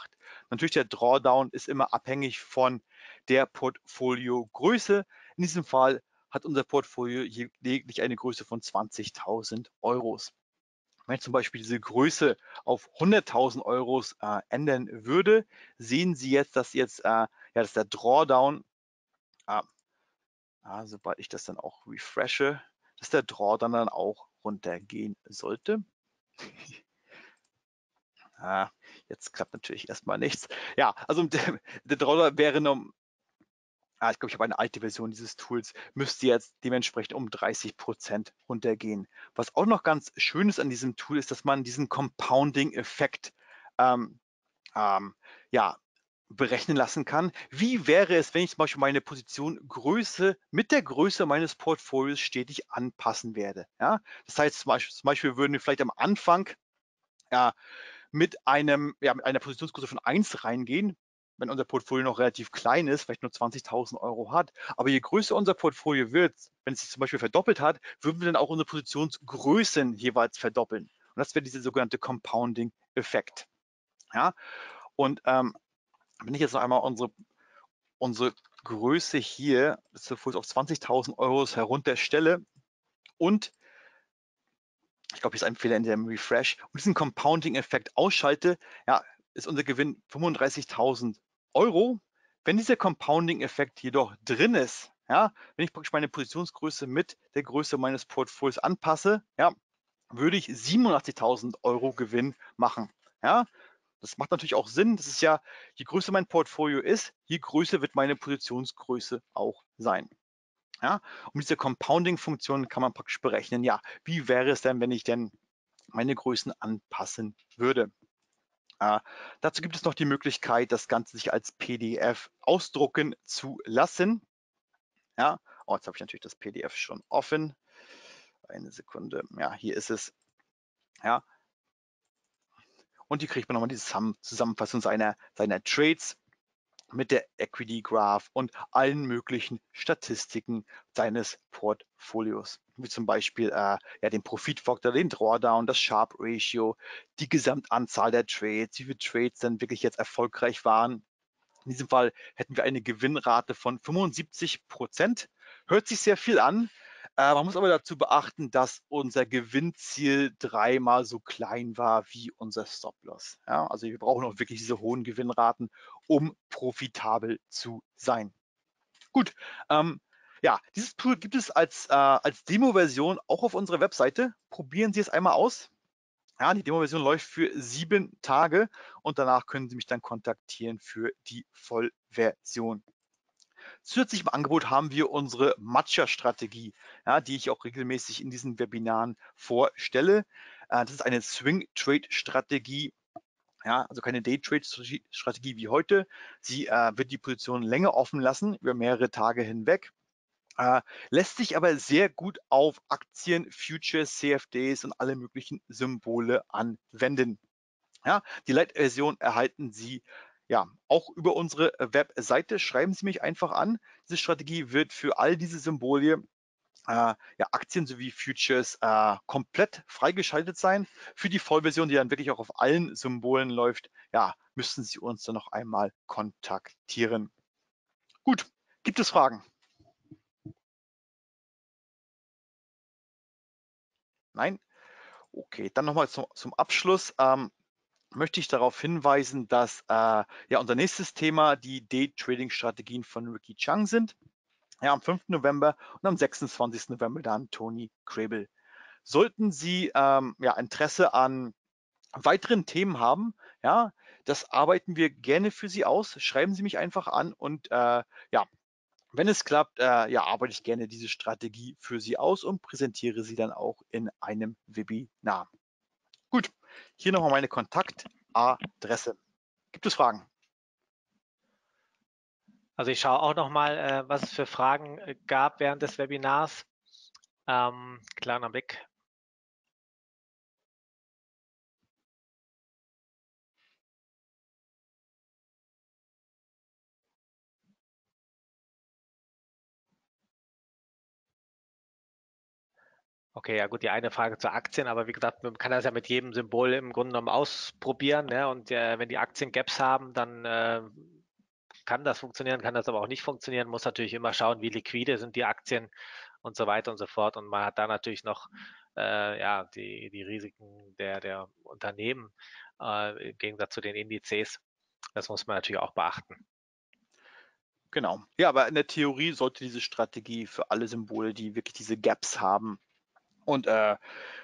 Natürlich der Drawdown ist immer abhängig von der Portfoliogröße. In diesem Fall hat unser Portfolio lediglich eine Größe von 20.000 Euros. Wenn zum Beispiel diese Größe auf 100.000 Euros äh, ändern würde, sehen Sie jetzt, dass jetzt äh, ja, dass der Drawdown, äh, sobald ich das dann auch refreshe, dass der Drawdown dann auch runtergehen sollte. Ah, jetzt klappt natürlich erstmal nichts. Ja, also der, Drawdown wäre noch, ah, ich glaube, ich habe eine alte Version dieses Tools, müsste jetzt dementsprechend um 30 Prozent runtergehen. Was auch noch ganz schön ist an diesem Tool, ist, dass man diesen Compounding-Effekt ähm, ähm, ja, berechnen lassen kann. Wie wäre es, wenn ich zum Beispiel meine Positiongröße mit der Größe meines Portfolios stetig anpassen werde? Ja? Das heißt, zum Beispiel, zum Beispiel würden wir vielleicht am Anfang ja, mit, einem, ja, mit einer Positionsgröße von 1 reingehen, wenn unser Portfolio noch relativ klein ist, vielleicht nur 20.000 Euro hat. Aber je größer unser Portfolio wird, wenn es sich zum Beispiel verdoppelt hat, würden wir dann auch unsere Positionsgrößen jeweils verdoppeln. Und das wäre dieser sogenannte Compounding-Effekt. Ja? Und ähm, wenn ich jetzt noch einmal unsere, unsere Größe hier des auf 20.000 Euro herunterstelle und ich glaube, hier ist ein Fehler in dem Refresh und diesen Compounding-Effekt ausschalte, ja, ist unser Gewinn 35.000 Euro. Wenn dieser Compounding-Effekt jedoch drin ist, ja, wenn ich praktisch meine Positionsgröße mit der Größe meines Portfolios anpasse, ja, würde ich 87.000 Euro Gewinn machen. Ja, das macht natürlich auch Sinn. Das ist ja, je größer mein Portfolio ist, je größer wird meine Positionsgröße auch sein. Ja, und diese Compounding-Funktion kann man praktisch berechnen. Ja, wie wäre es denn, wenn ich denn meine Größen anpassen würde? Äh, dazu gibt es noch die Möglichkeit, das Ganze sich als PDF ausdrucken zu lassen. Ja, oh, jetzt habe ich natürlich das PDF schon offen. Eine Sekunde. Ja, hier ist es. Ja, und hier kriegt man nochmal die Zusammenfassung seiner, seiner Trades mit der Equity Graph und allen möglichen Statistiken seines Portfolios, wie zum Beispiel äh, ja, den Profitfaktor, den Drawdown, das Sharp Ratio, die Gesamtanzahl der Trades, wie viele Trades denn wirklich jetzt erfolgreich waren. In diesem Fall hätten wir eine Gewinnrate von 75 Prozent. Hört sich sehr viel an, äh, man muss aber dazu beachten, dass unser Gewinnziel dreimal so klein war wie unser Stop-Loss. Ja, also wir brauchen auch wirklich diese hohen Gewinnraten, um profitabel zu sein. Gut, ähm, ja, dieses Tool gibt es als, äh, als Demo-Version auch auf unserer Webseite. Probieren Sie es einmal aus. Ja, die Demo-Version läuft für sieben Tage und danach können Sie mich dann kontaktieren für die Vollversion. Zusätzlich im Angebot haben wir unsere Matcha-Strategie, ja, die ich auch regelmäßig in diesen Webinaren vorstelle. Äh, das ist eine Swing-Trade-Strategie, ja, also keine Day-Trade-Strategie wie heute. Sie äh, wird die Position länger offen lassen, über mehrere Tage hinweg. Äh, lässt sich aber sehr gut auf Aktien, Futures, CFDs und alle möglichen Symbole anwenden. Ja, die Light-Version erhalten Sie ja, auch über unsere Webseite. Schreiben Sie mich einfach an. Diese Strategie wird für all diese Symbole ja, Aktien sowie Futures äh, komplett freigeschaltet sein. Für die Vollversion, die dann wirklich auch auf allen Symbolen läuft, ja, müssten Sie uns dann noch einmal kontaktieren. Gut, gibt es Fragen? Nein? Okay, dann nochmal zum, zum Abschluss. Ähm, möchte ich darauf hinweisen, dass äh, ja unser nächstes Thema die Day-Trading-Strategien von Ricky Chung sind. Ja, am 5. November und am 26. November dann Tony Krabel. Sollten Sie ähm, ja, Interesse an weiteren Themen haben, ja, das arbeiten wir gerne für Sie aus. Schreiben Sie mich einfach an und äh, ja, wenn es klappt, äh, ja, arbeite ich gerne diese Strategie für Sie aus und präsentiere sie dann auch in einem Webinar. Gut, hier nochmal meine Kontaktadresse. Gibt es Fragen? Also ich schaue auch nochmal, äh, was es für Fragen äh, gab während des Webinars. Ähm, kleiner Blick. Okay, ja gut, die eine Frage zu Aktien, aber wie gesagt, man kann das ja mit jedem Symbol im Grunde genommen ausprobieren. Ne? Und äh, wenn die Aktien Gaps haben, dann äh, kann das funktionieren, kann das aber auch nicht funktionieren, muss natürlich immer schauen, wie liquide sind die Aktien und so weiter und so fort. Und man hat da natürlich noch äh, ja, die, die Risiken der, der Unternehmen äh, im Gegensatz zu den Indizes. Das muss man natürlich auch beachten. Genau. Ja, aber in der Theorie sollte diese Strategie für alle Symbole, die wirklich diese Gaps haben und äh,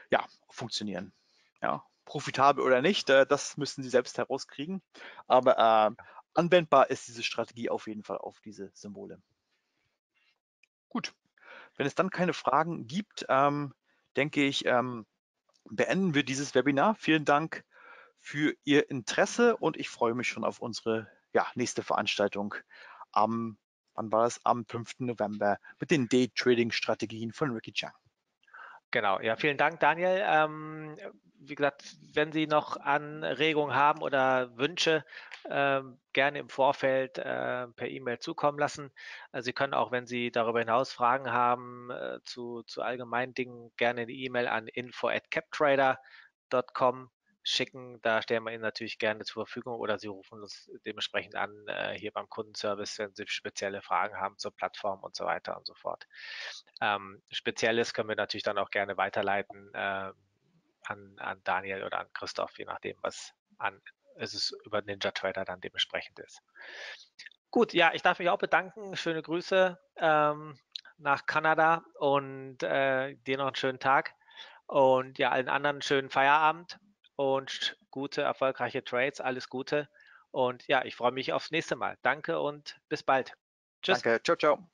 ja, funktionieren. Ja, profitabel oder nicht, äh, das müssen Sie selbst herauskriegen. Aber äh, anwendbar ist diese Strategie auf jeden Fall auf diese Symbole. Gut, wenn es dann keine Fragen gibt, ähm, denke ich, ähm, beenden wir dieses Webinar. Vielen Dank für Ihr Interesse und ich freue mich schon auf unsere ja, nächste Veranstaltung am, wann war das? Am 5. November mit den Day-Trading-Strategien von Ricky Chang. Genau, ja, vielen Dank, Daniel. Ähm, wie gesagt, wenn Sie noch Anregungen haben oder Wünsche, äh, gerne im Vorfeld äh, per E-Mail zukommen lassen. Also Sie können auch, wenn Sie darüber hinaus Fragen haben äh, zu, zu allgemeinen Dingen, gerne eine E-Mail an info@captrader.com schicken. Da stellen wir Ihnen natürlich gerne zur Verfügung oder Sie rufen uns dementsprechend an äh, hier beim Kundenservice, wenn Sie spezielle Fragen haben zur Plattform und so weiter und so fort. Ähm, Spezielles können wir natürlich dann auch gerne weiterleiten äh, an, an Daniel oder an Christoph, je nachdem, was an es ist über Ninja Trader dann dementsprechend ist. Gut, ja, ich darf mich auch bedanken. Schöne Grüße ähm, nach Kanada und äh, dir noch einen schönen Tag und ja, allen anderen einen schönen Feierabend und gute, erfolgreiche Trades. Alles Gute. Und ja, ich freue mich aufs nächste Mal. Danke und bis bald. Tschüss. Danke. Ciao, ciao.